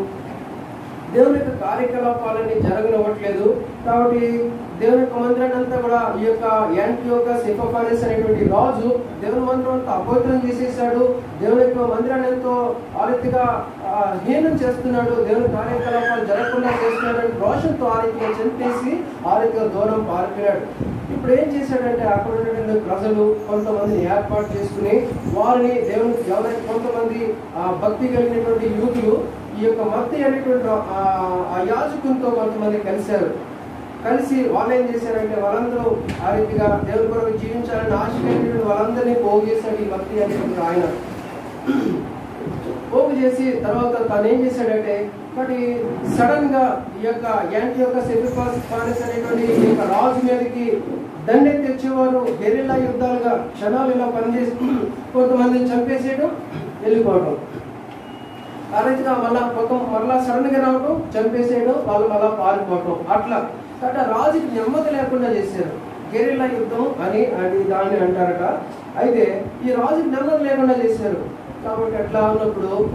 దేవుని యొక్క కార్యకలాపాలన్నీ జరగనివ్వట్లేదు. కాబట్టి దేవుని యొక్క మందిరాన్ని అంతా కూడా ఈ యొక్క యాంటీ యొక్క సిఫానిస్ అనేటువంటి రాజు దేవుని మందిరం అంతా అపవిత్రం చేసేసాడు. దేవుని యొక్క మందిరాన్ని ఎంతో ఆ రీతిగా హీనం చేస్తున్నాడు. దేవుని కార్యకలాపాలు జరగకుండా చేస్తున్నాడు అని రోషంతో ఆ రీతిగా చంపేసి ఆ రీతిగా దూరం పారిపోయాడు. ఇప్పుడు ఏం చేశాడంటే అక్కడ ఉన్నటువంటి ప్రజలు కొంతమందిని ఏర్పాటు చేసుకుని వారిని దేవుని ఎవరైతే కొంతమంది భక్తి కలిగినటువంటి యువకులు ఈ యొక్క మత్తి అనేటువంటి ఆ- యాజకునితో కొంతమంది కలిశారు. కలిసి వాళ్ళు ఏం చేశారంటే వాళ్ళందరూ ఆ రీతిగా దేవుని కొరకు జీవించాలని ఆశ వాళ్ళందరినీ పోగు చేశాడు ఈ మత్తి అనేటువంటి ఆయన. చేసి తర్వాత తను ఏం చేశాడంటే మరి సడన్గా ఈ యొక్క యాంటీ యొక్క సెఫిపాస్ అనేటువంటి ఈ యొక్క రాజు మీదకి దండె తెచ్చేవారు గెరిల్లా యుద్ధాలుగా క్షణాలు ఇలా పనిచేసి కొంతమందిని చంపేసేయడం వెళ్ళిపోవడం. ఆ రీతిగా మళ్ళా కొంత మరలా సడన్గా రావడం చంపేసేయడం వాళ్ళు మళ్ళా పారిపోవటం. అట్లా. కాబట్టి రాజుకి నెమ్మది లేకుండా చేశారు. గెరిల్లా యుద్ధం అని అని దాన్ని అంటారట. అయితే ఈ రాజుకి నెమ్మది లేకుండా చేశారు. కాబట్టి అట్లా ఉన్నప్పుడు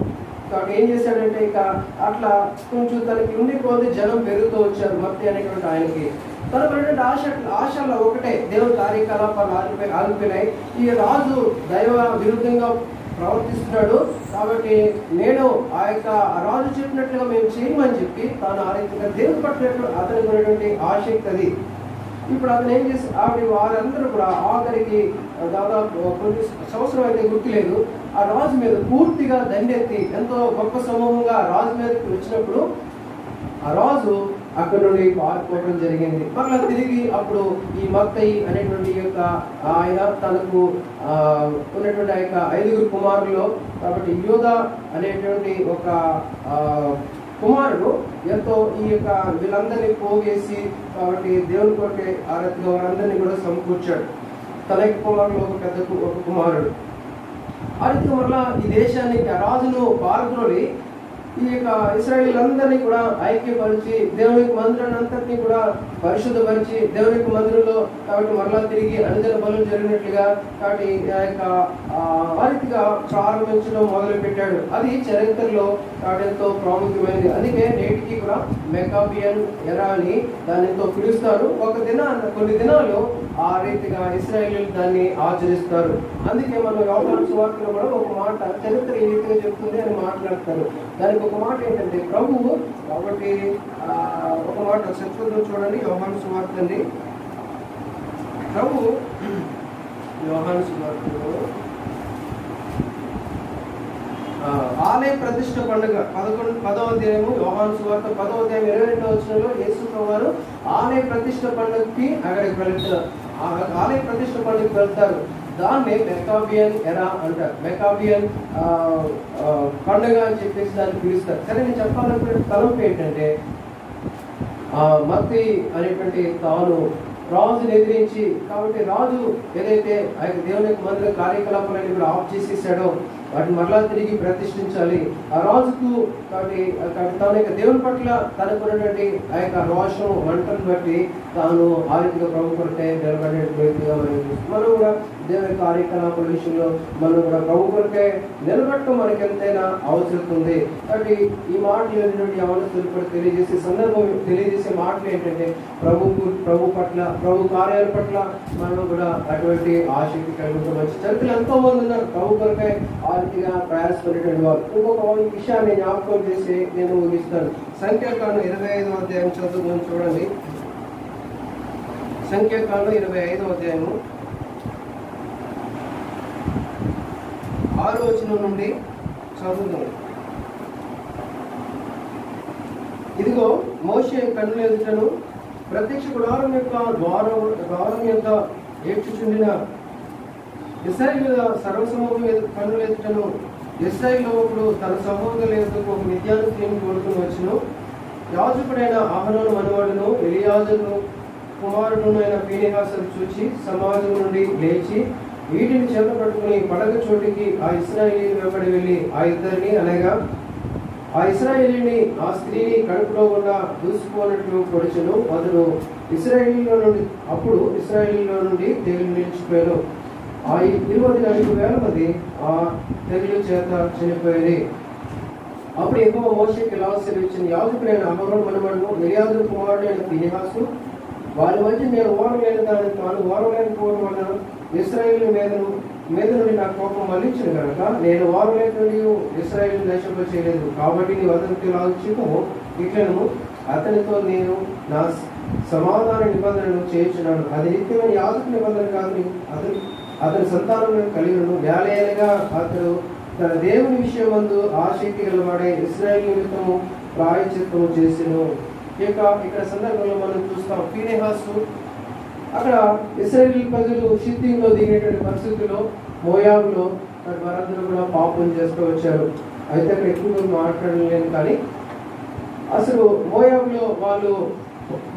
కాబట్టి ఏం చేశాడంటే ఇక అట్లా కొంచెం తనకి ఉండిపోతే జనం పెరుగుతూ వచ్చారు మత్తి అనేటువంటి ఆయనకి. తనకున్నటువంటి ఆశ ఆశల్లో ఒకటే. దేవుని కార్యకలాపాలు ఆగిపోయి ఆగిపోయినాయి. ఈ రాజు దైవ విరుద్ధంగా ప్రవర్తిస్తున్నాడు. కాబట్టి నేను ఆ యొక్క రాజు చెప్పినట్లుగా మేము చేయమని చెప్పి తాను ఆ రీతిగా దేవుని పట్టినట్లు అతనికి ఉన్నటువంటి ఆసక్తి అది. ఇప్పుడు అతను ఏం చేసి ఆవిడ వారందరూ కూడా ఆఖరికి దాదాపు కొన్ని సంవత్సరం అయితే గుర్తులేదు. ఆ రాజు మీద పూర్తిగా దండెత్తి ఎంతో గొప్ప సమూహంగా రాజు మీదకి వచ్చినప్పుడు ఆ రాజు అక్కడ నుండి పారిపోవడం జరిగింది. మరలా తిరిగి అప్పుడు ఈ మత్తయి అనేటువంటి యొక్క ఆయన తనకు ఉన్నటువంటి ఆ యొక్క ఐదుగురు కుమారులు కాబట్టి యోధ అనేటువంటి ఒక ఆ, కుమారుడు ఎంతో ఈ యొక్క వీళ్ళందరినీ పోగేసి కాబట్టి దేవుని కొట్టే ఆ రీతిగా వారందరినీ కూడా సమకూర్చాడు. తన యొక్క కుమారులు ఒక పెద్ద ఒక కుమారుడు. ఆ రీతిగా మరలా ఈ దేశానికి రాజును పారద్రోలి ఈ యొక్క ఇస్రాయిల్ అందరినీ కూడా ఐక్యపరిచి దేవునికి మందిరాన్ని అంతటినీ కూడా పరిశుద్ధపరిచి దేవుని యొక్క మందిరంలో కాబట్టి మరలా తిరిగి అనుదిన పనులు జరిగినట్లుగా కాబట్టి ఆ యొక్క ఆ, రీతిగా ప్రారంభించడం మొదలు పెట్టాడు అది చరిత్రలో కాబట్టి ఎంతో ప్రాముఖ్యమైనది. అందుకే నేటికి కూడా మెకాబియన్ ఎరా అని దాన్ని ఎంతో పిలుస్తారు. ఒక దిన కొన్ని దినాలు ఆ రీతిగా ఇస్రాయేలీలు దాన్ని ఆచరిస్తారు. అందుకే మనం యోగాను సువార్తలో కూడా ఒక మాట చరిత్ర ఈ రీతిగా చెప్తుంది అని మాట్లాడతారు. దానికి ఒక మాట ఏంటంటే ప్రభువు కాబట్టి ఒక మాట చరిత్రలో చూడండి. యోహాను సువార్త అండి ప్రభు యోహాను సువార్తలో ఆలయ ప్రతిష్ట పండుగ పదకొండు పదవ అధ్యాయము యోహాను సువార్త పదవ అధ్యాయం ఇరవై రెండవ వచ్చినలో యేసు వారు ఆలయ ప్రతిష్ట పండుగకి అక్కడికి వెళ్తారు ఆలయ ప్రతిష్ట పండుగకి వెళ్తారు. దాన్నే మెకాబియన్ ఎరా అంటారు. మెకాబియన్ పండుగ అని చెప్పేసి దాన్ని పిలుస్తారు. సరే నేను చెప్పాలనుకునే తలంపు ఏంటంటే మత్తి అనేటువంటి తాను రాజుని ఎదిరించి కాబట్టి రాజు ఏదైతే ఆ యొక్క దేవుని యొక్క మందిర కార్యకలాపాలన్నీ కూడా ఆఫ్ చేసేసాడో వాటిని మరలా తిరిగి ప్రతిష్ఠించాలి. ఆ రాజుకు కాబట్టి కాబట్టి తన యొక్క దేవుని పట్ల తనకున్నటువంటి ఆ యొక్క రోషం వంటను బట్టి తాను ఆ రీతిగా ప్రభు కొరకే వ్యక్తిగా మనం మనం కూడా దేవుని కార్యకలాపాల విషయంలో మనం కూడా ప్రభు కొరకే నిలబెట్టడం మనకి ఎంతైనా అవసరం ఉంది కాబట్టి ఈ మాటలు ఏంటంటే యవనస్తులు కూడా తెలియజేసే సందర్భం తెలియజేసే మాటలు ఏంటంటే ప్రభు ప్రభు పట్ల ప్రభు కార్యాల పట్ల మనం కూడా అటువంటి ఆసక్తి కలుగుతామని చరిత్రలు ఎంతో మంది ఉన్నారు ప్రభు కొరకే ఆర్థిగా ప్రయాసపడేటువంటి వారు. ఇంకొక విషయాన్ని జ్ఞాపకం చేసి నేను ఊహిస్తాను సంఖ్యాకాండం ఇరవై ఐదు అధ్యాయం చదువుకొని చూడండి. సంఖ్యాకాండం ఇరవై ఐదు అధ్యాయము ఆరో వచనం నుండి చదువుదాం. ఇదిగో మోసే కన్నుల ఎదుటను ప్రత్యక్ష గుడారం యొక్క ద్వారం ద్వారం యొక్క ఏడ్చుచుండిన ఇస్రాయిల్ సర్వసమూహం కన్నులు ఎదుటను ఇస్రాయిల్ ఒకడు తన సహోదరుల ఎదుటకు ఒక నిత్యాన్ని స్త్రీని కొడుకుని వచ్చును. యాజకుడైన ఆహరోను మనవాడును ఎలియాజును కుమారుడునైన అయిన పీనిహాసును చూచి సమాజం నుండి లేచి వీటిని చేత పట్టుకుని పడగ చోటికి ఆ ఇస్రాయేలీ వెంబడి వెళ్ళి ఆ ఇద్దరిని అనగా ఆ ఇస్రాయేలీని ఆ స్త్రీని కడుపులో ఉన్న దూసుకున్నట్లు పొడిచను అతను ఇస్రాయేలీలో నుండి అప్పుడు ఇస్రాయేలీలో నుండి తెగులు నిలిచిపోయాను. ఆ ఇరువది నాలుగు వేల మంది ఆ తెగులు చేత చనిపోయింది అప్పుడు ఎక్కువ మోసకి ఇలా సెలవిచ్చిన యాజకుడైన అహరోన్ మనమను మిర్యాదు కుమారుడైన తినిహాసు వారి మధ్య నేను ఓరలేని దాని తాను ఓరలేకపోవడం వలన ఇస్రాయేల్ మీదను మీద నుండి నా కోపం మళ్ళించిన కనుక నేను ఓరలేకుని ఇస్రాయేల్ దేశంలో చేయలేదు. కాబట్టి నీ అతనికి లాచుకు ఇట్లను అతనితో నేను నా సమాధాన నిబంధనను చేయించున్నాను. అది నిత్యమైన యాజక నిబంధన కాదు అతని అతని సంతానం కలిగినను వేలయేలుగా అతడు తన దేవుని విషయమందు ఆసక్తి గలవాడే ఇస్రాయేల్ నిమిత్తము ప్రాయచిత్తము చేసిన. ఇక ఇక్కడ సందర్భంలో మనం చూస్తాం ఫీనేహాసు అక్కడ ఇస్రాయేల్ ప్రజలు సిద్ధిలో దిగినటువంటి పరిస్థితుల్లో మోయాబులో మరి వారందరూ కూడా పాపం చేస్తూ వచ్చారు. అయితే అక్కడ ఎక్కువ మాట్లాడలేను కానీ అసలు మోయాబులో వాళ్ళు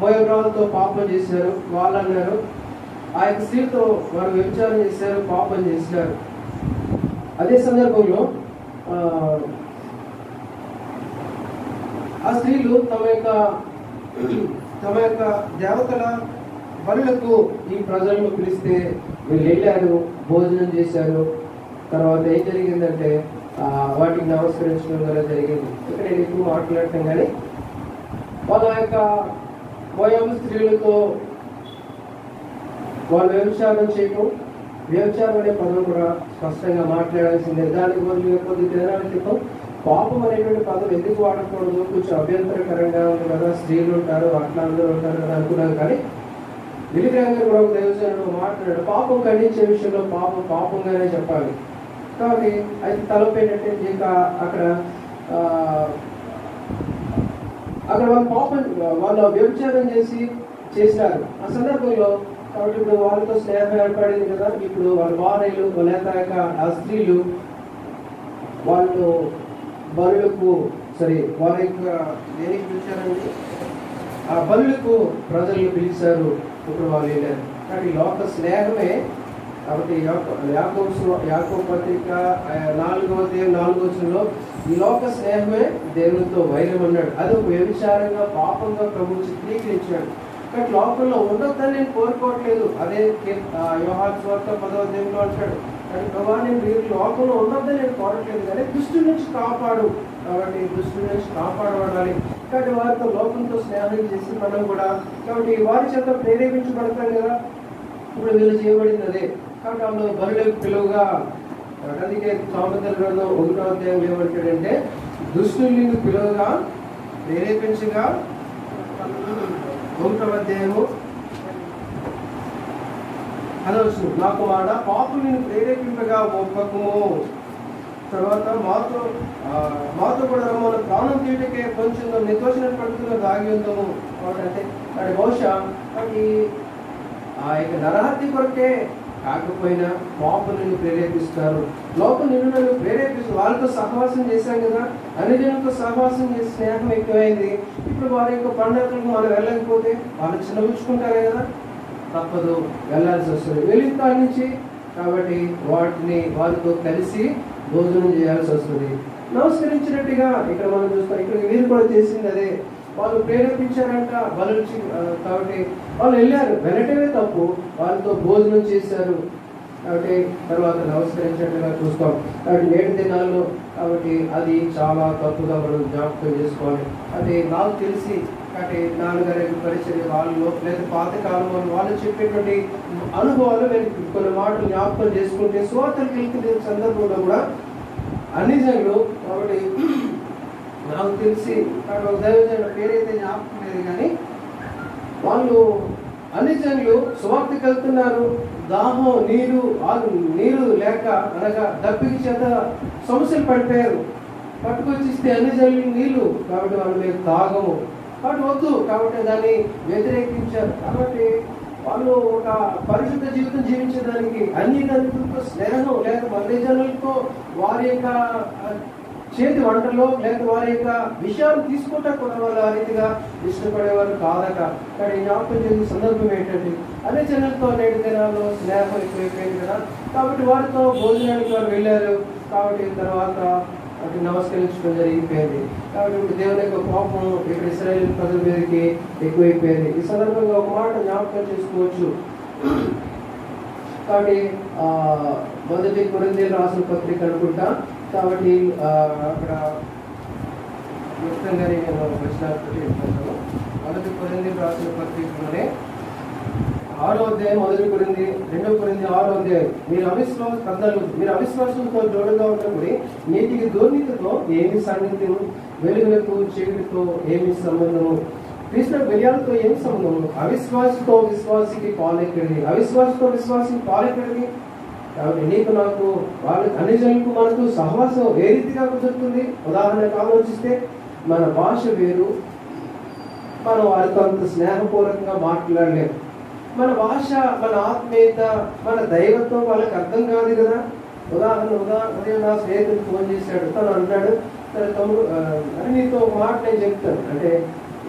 మోయబ్రాలతో పాపం చేశారు. వాళ్ళు అన్నారు ఆ యొక్క స్త్రీతో వారు వ్యభిచారం చేశారు పాపం చేశారు. అదే సందర్భంలో ఆ స్త్రీలు తమ యొక్క తమ యొక్క దేవతల పనులకు ఈ ప్రజలను పిలిస్తే వీళ్ళు వెళ్ళారు భోజనం చేశారు. తర్వాత ఏం జరిగిందంటే ఆ, వాటికి నమస్కరించడం ద్వారా జరిగింది. ఇక్కడ నేను ఎక్కువ మాట్లాడటం కానీ వాళ్ళ యొక్క వయం స్త్రీలతో వాళ్ళు వ్యభిచారం చేయటం వ్యభిచారం అనే పదం కూడా స్పష్టంగా మాట్లాడాల్సిందే. దానికి బదులు కొద్ది దినాల క్రితం పాపం అనేటువంటి పదం ఎందుకు వాడకూడదు? కొంచెం అభ్యంతరకరంగా ఉంది కదా స్త్రీలు ఉంటారు అట్లా అందరూ ఉంటారు కదా అనుకున్నాం కానీ విలిగ్రహంగా కూడా ఒక మాట్లాడాడు పాపం ఖండించే విషయంలో పాపం పాపంగానే చెప్పాలి. కాబట్టి అయితే తలపేటట్టే ఇంకా అక్కడ అక్కడ వాళ్ళు పాపం వాళ్ళు వ్యభిచారం చేసి చేశారు. ఆ సందర్భంలో కాబట్టి ఇప్పుడు వాళ్ళతో స్నేహం ఏర్పడింది కదా ఇప్పుడు వాళ్ళ భార్యలు లేక ఆ స్త్రీలు వాళ్ళు బరులకు సరే వాళ్ళ యొక్క దేనికి పిలిచారండి? ఆ బరులకు ప్రజలు పిలిచారు. ఇప్పుడు వాళ్ళు వెళ్ళారు కాబట్టి లోక స్నేహమే కాబట్టి యాకోబు యాకో పత్రిక ఆ, నాలుగవ దేవు నాలుగో వచ్చినలో ఈ లోక స్నేహమే దేవునితో వైరం అన్నాడు. అది ఒక వ్యభిచారంగా పాపంగా ప్రభు చిత్రీకరించాడు. కాబట్టి లోకంలో ఉండొద్దని నేను కోరుకోవట్లేదు. అదే యోహాన్ స్వార్థ పదవ దేవుడు అంటాడు. కానీ ప్రభా నేను వీరి లోకంలో ఉండొద్దని నేను కోరట్లేదు. కానీ దుష్టి నుంచి కాపాడు. కాబట్టి దుష్టి నుంచి కాపాడబడాలి. కాబట్టి వారితో లోకంతో స్నేహం చేసి మనం కూడా కాబట్టి వారి చేత ప్రేరేపించబడతాం కదా. ఇప్పుడు వీళ్ళు చేయబడింది అదే. కాబట్టి వాళ్ళు బరులకు పిలువుగా అందుకే సామెతల గ్రంథం ఒకటో అధ్యాయం ఏమంటాడంటే దుష్టుల్ని పిలువగా ప్రేరేపించగా ఒకటో అధ్యాయము అనవచ్చు నాకు మాట పాపు నేను ప్రేరేపింపగా ఒప్పకము. తర్వాత మాతో మాతో కూడా మన ప్రాణం తీయటకే కొంచెం నిర్దోషణ పడుతున్న దాగి ఉందాము అంటే అది బహుశా అది ఆ యొక్క నరహత్య కొరకే కాకపోయినా పాపం నిన్ను ప్రేరేపిస్తారు. లోపల నిన్ను నన్ను ప్రేరేపిస్తారు వాళ్ళతో సహవాసం చేశాం కదా అన్ని సహవాసం చేసి స్నేహం ఎక్కువైంది. ఇప్పుడు వారి యొక్క పండుగలకు మనం వెళ్ళకపోతే వాళ్ళు చిన్నపుచ్చుకుంటారే కదా? తప్పదు వెళ్ళాల్సి వస్తుంది. వెళ్ళిన కాడి నుంచి కాబట్టి వాటిని వారితో కలిసి భోజనం చేయాల్సి వస్తుంది. నమస్కరించినట్టుగా ఇక్కడ మనం చూస్తాం. ఇక్కడ మీరు కూడా చేసింది అదే. వాళ్ళు ప్రేరేపించారంట వాళ్ళు కాబట్టి వాళ్ళు వెళ్ళారు. వెళ్ళటమే తప్పు. వాళ్ళతో భోజనం చేశారు. కాబట్టి తర్వాత నమస్కరించినట్టుగా చూస్తాం. కాబట్టి నేటి దినాల్లో కాబట్టి అది చాలా తప్పుగా మనం జ్ఞాపకం చేసుకోవాలి. అది నాకు తెలిసి అంటే నాన్నగారి పరిచయ వాళ్ళు లేదా పాత కాలంలో వాళ్ళు చెప్పేటువంటి అనుభవాలు నేను కొన్ని మాటలు జ్ఞాపకం చేసుకుంటే సువార్తలకు వెళ్తున్న సందర్భంలో కూడా అన్ని జనులు కాబట్టి నాకు తెలిసి అక్కడ ఒక దైవజనుల పేరైతే జ్ఞాపకం లేదు కానీ వాళ్ళు అన్ని జనులు సువార్తకి వెళ్తున్నారు. దాహం నీరు ఆగు నీరు లేక అనగా దప్పికి చేత సమస్యలు పడిపోయారు. పట్టుకొచ్చిస్తే అన్ని జనులు నీళ్ళు కాబట్టి వాళ్ళు మీద తాగము కాబట్టి వద్దు కాబట్టి దాన్ని వ్యతిరేకించారు. కాబట్టి వాళ్ళు ఒక పరిశుద్ధ జీవితం జీవించడానికి అన్ని జనులతో స్నేహం లేక మరణజనులతో వారి యొక్క చేతి వంటలో లేక వారి యొక్క విషయాలు తీసుకుంటా కూడా వాళ్ళు ఆ రీతిగా ఇష్టపడేవారు కాదట. కానీ జ్ఞాపకం చేసిన సందర్భం ఏంటంటే అదే జనులతో నేటి దినాల్లో స్నేహం ఎక్కువైపోయింది కదా. కాబట్టి వారితో భోజనానికి వారు వెళ్ళారు. కాబట్టి తర్వాత అటు నమస్కరించడం జరిగిపోయింది. కాబట్టి దేవుని యొక్క కోపం ఇక్కడ ఇస్రాయేల్ ప్రజల మీదకి ఎక్కువైపోయింది. ఈ సందర్భంగా ఒక మాట జ్ఞాపకం చేసుకోవచ్చు. కాబట్టి మొదటి కొరింది రాసిన పత్రిక అనుకుంటా. కాబట్టి అక్కడ ముఖ్యంగా నేను వచ్చినట్టు మొదటి కొరింది రాసిన పత్రికలోనే ఆరో అధ్యాయం మొదటి కొరింది రెండో కొరింది ఆరో అధ్యాయం. మీరు అవిశ్వాస కథలు మీరు అవిశ్వాసంతో జోడుగా ఉన్నప్పుడు నీటికి దుర్నీతితో ఏమి సాన్నిధ్యము వెలుగులకు చీకటితో ఏమి సంబంధము? కృష్ణ వెలియాలతో ఏమి సంబంధము? అవిశ్వాసతో విశ్వాసికి పాలెక్కడిది? అవిశ్వాసతో విశ్వాసికి పాలెక్కడిది? కాబట్టి నీకు నాకు వాళ్ళ అన్నిజనులకు మనకు సహవాసం ఏ రీతిగా కుదురుతుంది? ఉదాహరణకు ఆలోచిస్తే మన భాష వేరు మనం వారితో అంత స్నేహపూర్వకంగా మాట్లాడలేము. మన భాష మన ఆత్మీయత మన దైవత్వం వాళ్ళకి అర్థం కాదు కదా. ఉదాహరణ ఉదాహరణ ఉదయం నా స్నేహితుడు ఫోన్ చేశాడు. తను అంటాడు తన తమ్ముడు అని నీతో మాట నేను చెప్తాను. అంటే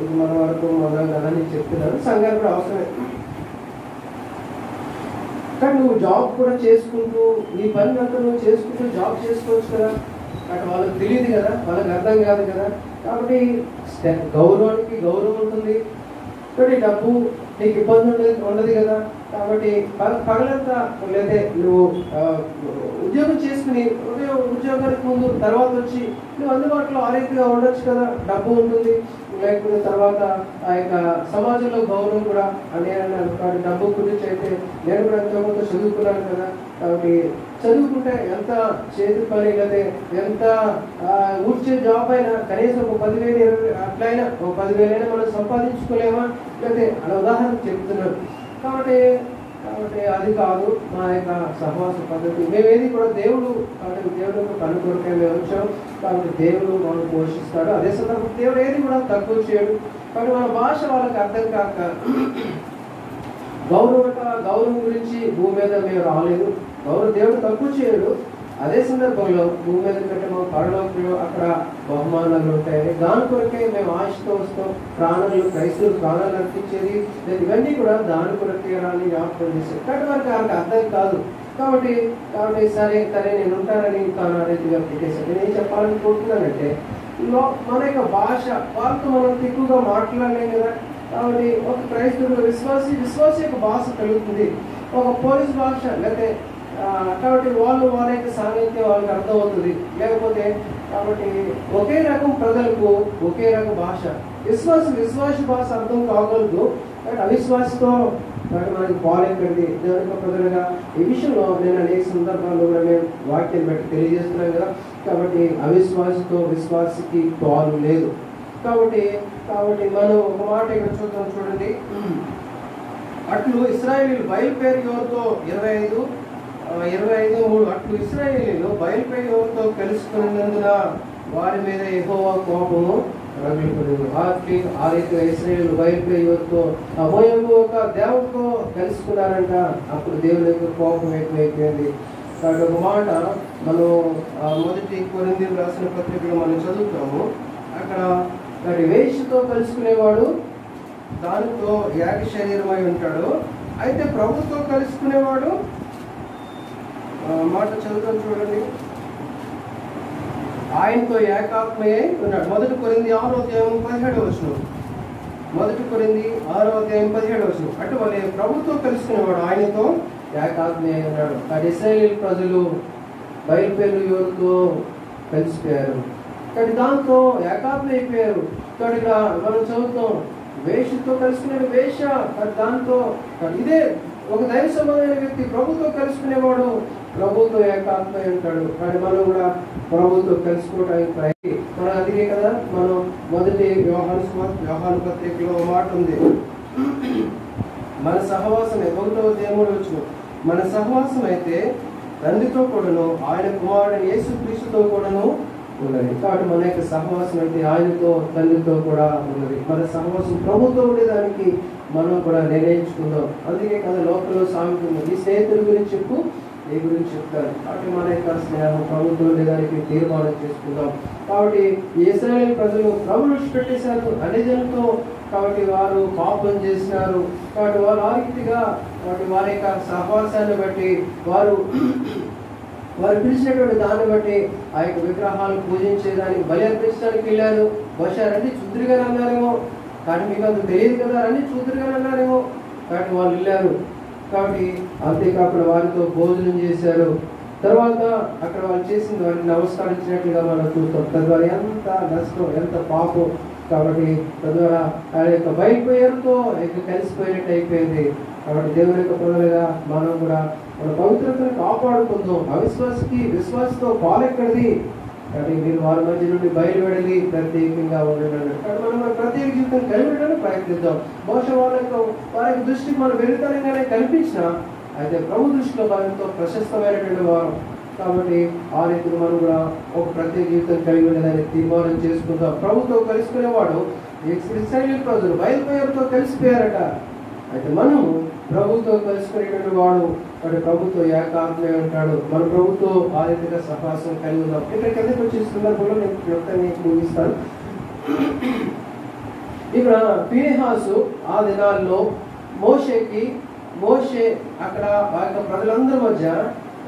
ఇది మన వరకు మొదలు కదా నేను చెప్తున్నాను. సంఘాలు కూడా అవసరమే. కానీ నువ్వు జాబ్ కూడా చేసుకుంటూ నీ పని అంతా నువ్వు చేసుకుంటూ జాబ్ చేసుకోవచ్చు కదా. అటు వాళ్ళకి తెలియదు కదా వాళ్ళకి అర్థం కాదు కదా. కాబట్టి గౌరవానికి గౌరవం ఉంటుంది. చూడండి డబ్బు నీకు ఇబ్బంది ఉండదు ఉండదు కదా. కాబట్టి పగలంతా లేదా నువ్వు ఉద్యోగం చేసుకుని ఉద్యోగానికి ముందు తర్వాత వచ్చి నువ్వు అందుబాటులో ఆరోగ్యంగా ఉండొచ్చు కదా. డబ్బు ఉంటుంది. లేకపోతే తర్వాత ఆ యొక్క సమాజంలో గౌరవం కూడా అని అన్నాను కాబట్టి డబ్బు గురించి అయితే నేను కూడా ఎంతో కొంత చదువుకున్నాను కదా. కాబట్టి చదువుకుంటే ఎంత చేతి పని లేదా ఎంత ఊర్చే జాబ్ అయినా కనీసం ఒక పదివేలు ఇరవై అట్లయినా ఒక పదివేలైనా మనం సంపాదించుకోలేమా? లేకపోతే అని ఉదాహరణ చెప్తున్నాను కాబట్టి కాబట్టి అది కాదు మా యొక్క సహవాస పద్ధతి. మేమేది కూడా దేవుడు కాబట్టి దేవుడు యొక్క కొరకే మేము వచ్చాం. కాబట్టి దేవుడు మనం పోషిస్తాడు. అదే సందర్భం దేవుడు ఏది కూడా తక్కువ చేయడు. కాబట్టి మన భాష వాళ్ళకి అర్థం కాక గౌరవ గౌరవం గురించి భూమి మీద మేము రాలేదు. గౌరవ దేవుడు తక్కువ చేయడు. అదే సందర్భంలో భూమి మీద కంటే మా పరలోకంలో అక్కడ బహుమానాలు ఉంటాయి. దాని కొరకే మేము ఆశతో వస్తాం ప్రాణాలు క్రైస్తులు ప్రాణాలు అర్పించేది. లేదు ఇవన్నీ కూడా దాని కొరకే రాని జ్ఞాపకం చేశారు కాబట్టి వరకు ఆమెకు అర్థం కాదు. కాబట్టి కాబట్టి సరే సరే నేను ఉంటానని తాను ఆ పెట్టేశాను నేను ఏం చెప్పాలనుకుంటున్నానంటే మన యొక్క భాష వాళ్ళతో మనం ఎక్కువగా మాట్లాడలేం కదా. కాబట్టి ఒక క్రైస్తవుడు విశ్వాసి విశ్వాసి యొక్క భాష కలుగుతుంది. ఒక పోలీస్ భాష లేకపోతే కాబట్టి వాళ్ళు వాళ్ళ యొక్క సాంగత్యం వాళ్ళకి అర్థమవుతుంది. లేకపోతే కాబట్టి ఒకే రకం ప్రజలకు ఒకే రకం భాష. విశ్వాస విశ్వాస భాష అర్థం కాగలదు కాబట్టి అవిశ్వాసతో కాబట్టి మనకి పాలు ఎక్కడిది? దేవుని ప్రజలుగా. ఈ విషయంలో నేను అనేక సందర్భాల్లో కూడా మేము వాక్యం పెట్టి తెలియజేస్తున్నాం కదా. కాబట్టి అవిశ్వాసతో విశ్వాసకి పాలు లేదు. కాబట్టి కాబట్టి మనం ఒక మాట ఇక్కడ చూద్దాం చూడండి. అట్లు ఇస్రాయేలీలు బయలుపేరు ఎవరితో? ఇరవై ఐదు. ఇరవై ఐదు మూడు అట్లు ఇస్రాయేలీలు బయలుపేరు ఎవరితో కలుసుకున్నందున వారి మీద ఎహోవా కోపము రగిలిపోయింది వారికి ఆ రీతిగా ఇస్రాయేలు బయలుపేరు ఎవరితో అమోయము ఒక దేవుడితో కలుసుకున్నారంట. అప్పుడు దేవుని యొక్క కోపం ఎక్కువైపోయింది కాబట్టి ఒక మాట మనం మొదటి కొరింది రాసిన పత్రికలో మనం చదువుతాము. అక్కడ మరి వేషతో కలుసుకునేవాడు దానితో యాగ శరీరమై ఉంటాడు. అయితే ప్రభుత్వం కలుసుకునేవాడు మాట చదువుతాం చూడండి. ఆయనతో ఏకాత్మయే ఉన్నాడు. మొదటి కొరింది ఆరో అధ్యాయం పదిహేడు వచ్చిన మొదటి కొరింది ఆరో అధ్యాయం పదిహేడు వచ్చిన అటువలే ప్రభుత్వం కలుసుకునేవాడు ఆయనతో ఏకాత్మయే ఉన్నాడు. ఆ ఇస్రాయేల్ ప్రజలు బయలుపేరు యువతతో కలిసిపోయారు. కానీ దాంతో ఏకాత్మ అయిపోయారు. ఇక్కడ మనం చదువుతాం వేషతో కలుసుకునే వేష. దాంతో ఇదే ఒక దైవ సంబంధమైన వ్యక్తి ప్రభుత్వం కలుసుకునేవాడు ప్రభుత్వం ఏకాత్మ ఉంటాడు. కానీ మనం కూడా ప్రభుత్వం తెలుసుకోవడానికి ప్రయత్ని మనం అదిగే కదా మనం మొదటి వ్యవహార వ్యవహార పత్రికలో మాట ఉంది. మన సహవాసం ఒకటో దేవుడు వచ్చిన మన సహవాసం అయితే తండ్రితో కూడాను ఆయన కుమారుడు యేసు క్రీస్తుతో కూడాను ఉన్నది. కాబట్టి మన యొక్క సహవాసం అయితే ఆయనతో తల్లితో కూడా ఉన్నది. మన సహవాసం ప్రభుతో ఉండేదానికి మనం కూడా నిర్ణయించుకుందాం. అందుకే కదా లోకంలో సాగుతుంది ఈ స్నేహితుల గురించి చెప్పు నీ గురించి చెప్తారు కాబట్టి మన యొక్క స్నేహం ప్రభుత్వం లేదానికి తీర్మానం చేసుకుందాం. కాబట్టి ఈ ఇస్రాయేల్ ప్రజలు ప్రభులు పెట్టేశారు అన్ని కాబట్టి వారు పాపం చేసినారు. కాబట్టి వారు ఆ రీతిగా కాబట్టి వారి యొక్క సహవాసాన్ని బట్టి వారు వారు పిలిచినటువంటి దాన్ని బట్టి ఆ యొక్క విగ్రహాలు పూజించేదానికి బలి అర్పించడానికి వెళ్ళారు. బహుశా రండి చూద్దరుగా అన్నారేమో కానీ మీకు అంత తెలియదు కదా రండి చూద్దరుగా అన్నారేమో కానీ వాళ్ళు వెళ్ళారు. కాబట్టి అంతేకాకుండా వారితో భోజనం చేశారు. తర్వాత అక్కడ వాళ్ళు చేసింది వారిని నమస్కరించినట్లుగా మనం చూస్తాం. తద్వారా ఎంత నష్టం ఎంత పాపం కాబట్టి తద్వారా ఆ యొక్క బయటపోయారుతో ఇక కలిసిపోయినట్టు అయిపోయింది. కాబట్టి దేవుని యొక్క ప్రజలుగా మనం కూడా మన పవిత్రతను కాపాడుకుందాం. అవిశ్వాసకి విశ్వాసతో పాలెక్కడిది? కానీ మీరు వారి మధ్య నుండి బయలువెడలి ప్రత్యేకంగా ఉండడం. కానీ మనం మన ప్రత్యేక జీవితం కలిగి ప్రయత్నిద్దాం. బహుశా వాళ్ళకు వారికి దృష్టికి మనం వెలుగుతారంగానే కనిపించినా అయితే ప్రభు దృష్టిలో వారితో ప్రశస్తమైనటువంటి వారు. కాబట్టి ఆ రీతిలో మనం కూడా ఒక ప్రత్యేక జీవితం కలిగి ఉండేదాన్ని తీర్మానం చేసుకుందాం. ప్రభుతో కలుసుకునేవాడు ఇస్రాయేల్ ప్రజలు బయలుపోయారుతో కలిసిపోయారట. అయితే మనము ప్రభుతో కలుసుకునేటువంటి వాడు మరి ప్రభుత్వ ఏకాత్మే ఉంటాడు. మన ప్రభుత్వం ఆ రీతిగా సహవాసం కలిగి ఉన్నాం ఇక్కడ కిందకి వచ్చే సందర్భంలో నేను చెప్తాను ముగిస్తాను. ఇక్కడ పీనిహాసు ఆ దినాల్లో మోషేకి మోషే అక్కడ ఆ యొక్క ప్రజలందరి మధ్య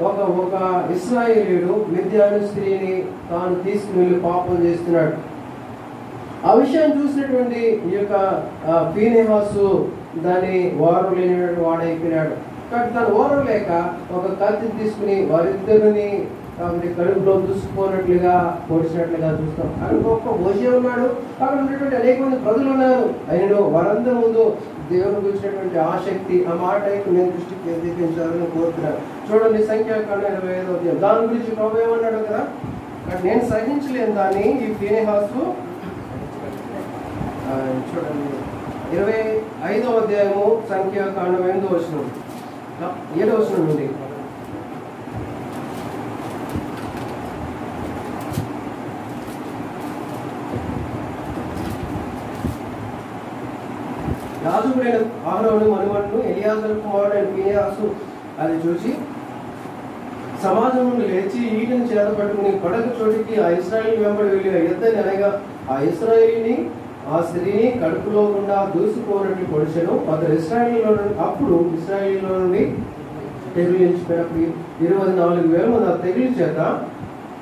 ఒక ఒక ఇస్రాయేలీయుడు మిథ్యాను స్త్రీని తాను తీసుకుని వెళ్ళి పాపం చేస్తున్నాడు. ఆ విషయాన్ని చూసినటువంటి ఈ యొక్క పీనేహాసు దాని దాన్ని వారు లేనిటువంటి వాడైపోయినాడు. కాబట్టి తను ఓరం లేక ఒక కత్తిని తీసుకుని వారిద్దరిని కడుపులో దూసుకుపోయినట్లుగా పొడిచినట్లుగా చూస్తాం. అని గొప్ప భోజనం ఉన్నాడు. అక్కడ ఉన్నటువంటి అనేక మంది ప్రజలు ఉన్నారు. అయినను వారందరి ముందు దేవుని గురించినటువంటి ఆసక్తి ఆ మాట నేను దృష్టికి కేంద్రీకరించాలని కోరుతున్నాను. చూడండి సంఖ్యాకాండ ఇరవై ఐదో అధ్యాయం. దాని గురించి ప్రభు ఏమన్నాడు కదా? నేను సహించలేను దాన్ని. ఈ ఫీనిహాసు చూడండి. ఇరవై ఐదో అధ్యాయము సంఖ్యాకాండం ఎనిమిదో వచనం. ఏడవ వచనం నుండి యాజకుడైన ఆహ్రోను మనుమను ఎలియాజరు కుమారుడైన పినియాసు అది చూసి సమాజం నుండి లేచి ఈటను చేత పట్టుకుని పడక చోటికి ఆ ఇస్రాయిల్ వెంబడి వెళ్ళి ఎద్దని అనగా ఆ ఇస్రాయిల్ని ఆ స్త్రీని కడుపులో గుండా దూసుకోనట్టు పొడిచెను అతడు ఇస్రాయిల్లో నుండి అప్పుడు ఇస్రాయిల్లో నుండి తెగిలించిపోయినప్పుడు ఇరవై నాలుగు వేల మంది ఆ తెగులు చేత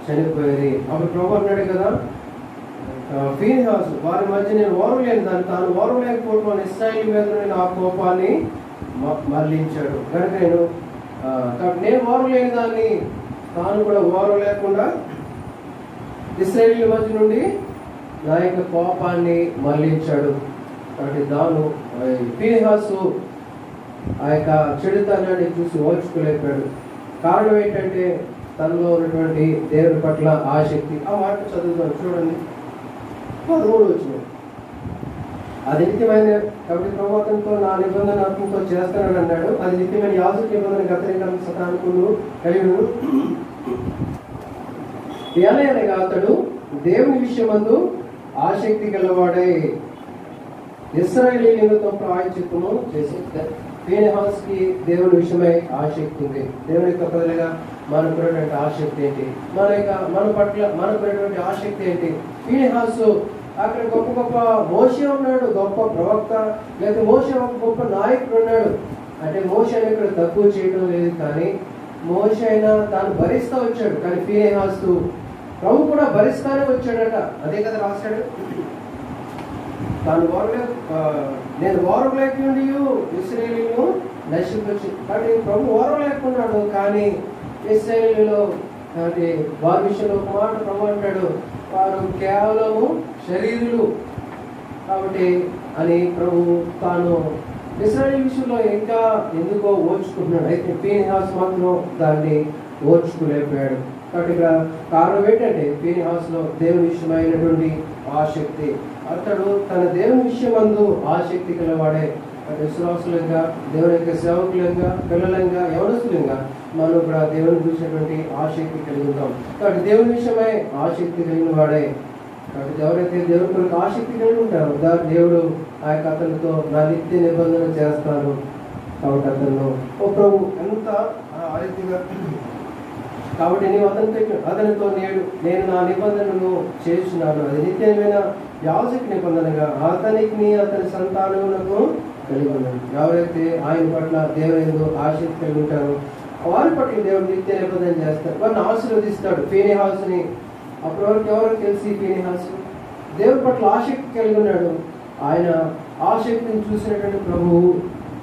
చనిపోయేది అప్పుడు ప్రభు అన్నాడు కదా ఫీన్హాస్ వారి మధ్య నేను ఓరలేని దాన్ని తాను ఓరలేకపోవడం ఇస్రాయిల్ మీద నేను ఆ కోపాన్ని మ- మరలించాడు. కనుక నేను కాబట్టి నేను ఓరలేని దాన్ని తాను కూడా ఓర లేకుండా ఇస్రాయిల్ మధ్య నుండి నా యొక్క కోపాన్ని మరలించాడు కాబట్టి దాను ఫీన్హాసు ఆ యొక్క చెడుతనాన్ని చూసి ఓర్చుకోలేకపోయాడు కారణం ఏంటంటే తనలో ఉన్నటువంటి దేవుని పట్ల ఆసక్తి ఆ మాట చదువుతాను చూడండి. పదమూడు వచ్చిన అది నిత్యమైన కాబట్టి ప్రభాతంతో నా నిబంధన ఆత్మతో చేస్తానని అన్నాడు. అది నిత్యమైన యాజక నిబంధన గతరికాలను సతానుకును కలిగి అనగా అతడు దేవుని విషయమందు ఆసక్తి గలవాడై ఇస్రాయేలీలతో ప్రాయచిత్తము చేసి ఫీనిహాస్కి దేవుని విషయమై ఆసక్తి ఉంది. దేవుని యొక్క ప్రజలుగా మనకున్నటువంటి ఆసక్తి ఏంటి? మన యొక్క మన పట్ల మనకున్నటువంటి ఆసక్తి ఏంటి? ఫీనిహాస్ అక్కడ గొప్ప గొప్ప మోసే ఉన్నాడు గొప్ప ప్రవక్త లేదా మోసే ఒక గొప్ప నాయకుడు ఉన్నాడు. అంటే మోసే ఇక్కడ తక్కువ చేయడం లేదు కానీ మోస అయినా తాను భరిస్తూ వచ్చాడు. కానీ ఫీనిహాస్ ప్రభు కూడా భరిస్తానే వచ్చాడట. అదే కదా రాశాడు. తాను వారులే నేను వారం లేకుండా ఇస్రాయేలీను నశింపచ్చు కాబట్టి ప్రభు వారం లేకున్నాడు కానీ ఇస్రాయేలీలో అంటే వారి విషయంలో ఒక మాట ప్రభు అంటాడు. వారు కేవలము శరీరులు కాబట్టి అని ప్రభు తాను ఇస్రాయేల్ విషయంలో ఇంకా ఎందుకో ఓర్చుకుంటున్నాడు. అయితే పీనిహాస్ మాత్రం దాన్ని ఓర్చుకోలేకపోయాడు. కాబట్టి ఇక్కడ కారణం ఏంటంటే పీనిహాస్లో దేవుని విషయమైనటువంటి ఆసక్తి. అతడు తన దేవుని విషయమందు ఆసక్తి కలవాడే. అటు విశ్వాసులంగా దేవుని యొక్క సేవకులంగా పిల్లలంగా యవనస్తులంగా మనం కూడా దేవుని చూసినటువంటి ఆసక్తి కలిగి ఉంటాం. కాబట్టి దేవుని విషయమై ఆసక్తి కలిగిన వాడే. కాబట్టి ఎవరైతే దేవుని కొరకు ఆసక్తి కలిగి ఉంటారో దేవుడు ఆ యొక్క అతనితో నా నిత్య నిబంధన చేస్తాను కాబట్టి అతను ఓ ప్రభు ఎంత ఆ రీతిగా కాబట్టి నీవు అతనితో అతనితో నేడు నేను నా నిబంధనను చేస్తున్నాను అది నిత్యమైన యాజక నిబంధనగా అతనికి అతని సంతానములకు కలిగి ఉన్నాడు ఎవరైతే ఆయన పట్ల దేవుడు ఎందు ఆసక్తి కలిగి ఉంటారో వారి పట్ల దేవుడు నిత్య నిబంధన చేస్తాడు. వారిని ఆశీర్వదిస్తాడు. ఫీనిహాసుని అప్పటి వరకు ఎవరో తెలిసి ఫీనిహాసు? దేవుని పట్ల ఆసక్తి కలిగి ఉన్నాడు. ఆయన ఆసక్తిని చూసినటువంటి ప్రభువు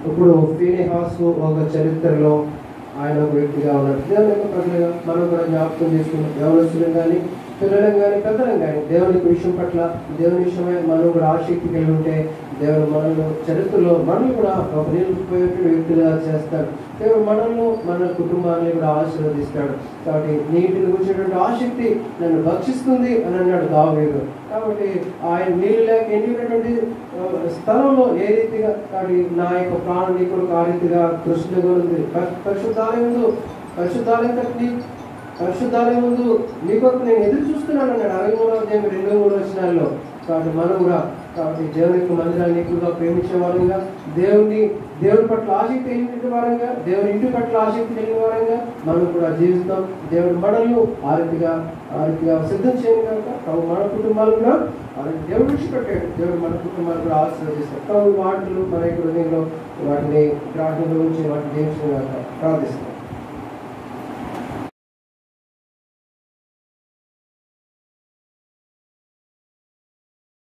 ఇప్పుడు ఫీనిహాసు ఒక చరిత్రలో ఆయన ఒక వ్యక్తిగా ఉన్నాడు దేవుని ప్రజలుగా మనం కూడా జ్ఞాపకం చేసుకున్నాం. యవనస్తులం కానీ పిల్లలం కానీ పెద్దలం కానీ దేవుని విషయం పట్ల దేవుని విషయమై మనం కూడా ఆసక్తి కలిగి ఉంటే దేవుడు మనల్ని చరిత్రలో మనల్ని కూడా ఒక నిలిపిపోయేటువంటి వ్యక్తులుగా చేస్తాడు. దేవుడు మనల్ని మన కుటుంబాన్ని కూడా ఆశీర్వదిస్తాడు. కాబట్టి నీటిని గురించినటువంటి ఆసక్తి నన్ను భక్షిస్తుంది అని అన్నాడు దావీదు. కాబట్టి ఆయన నీళ్ళు లేక ఎండినటువంటి స్థలంలో ఏ రీతిగా కాబట్టి నా యొక్క ప్రాణం ఆ రీతిగా దృష్టిగా ఉంది. పరి- పరిశుద్ధాలయం ముందు పరిశుద్ధాలయం కట్టి పరిశుద్ధాలయం ముందు నీ నేను ఎదురు చూస్తున్నాను అన్నాడు. అరవై మూడో అధ్యాయం రెండు మూడు వచ్చినాల్లో కాబట్టి మనం కూడా కాబట్టి దేవుని యొక్క మందిరాన్ని ఎక్కువగా ప్రేమించే వాళ్ళుగా దేవుని దేవుని పట్ల ఆసక్తి కలిగిన వారంగా దేవుని ఇంటి పట్ల ఆసక్తి కలిగిన వారంగా మనం కూడా జీవిస్తాం. దేవుని మనల్ని ఆ రీతిగా ఆ రీతిగా సిద్ధం చేయను కనుక తమ మన కుటుంబాలు కూడా ఆ దేవుడు విడిచిపెట్టాడు. దేవుడు మన కుటుంబాలు కూడా ఆశీర్వదిస్తాడు తమ మాటలు మన యొక్క హృదయంలో వాటిని ప్రార్థన గురించి వాటిని జీవించిన ప్రార్థిస్తాం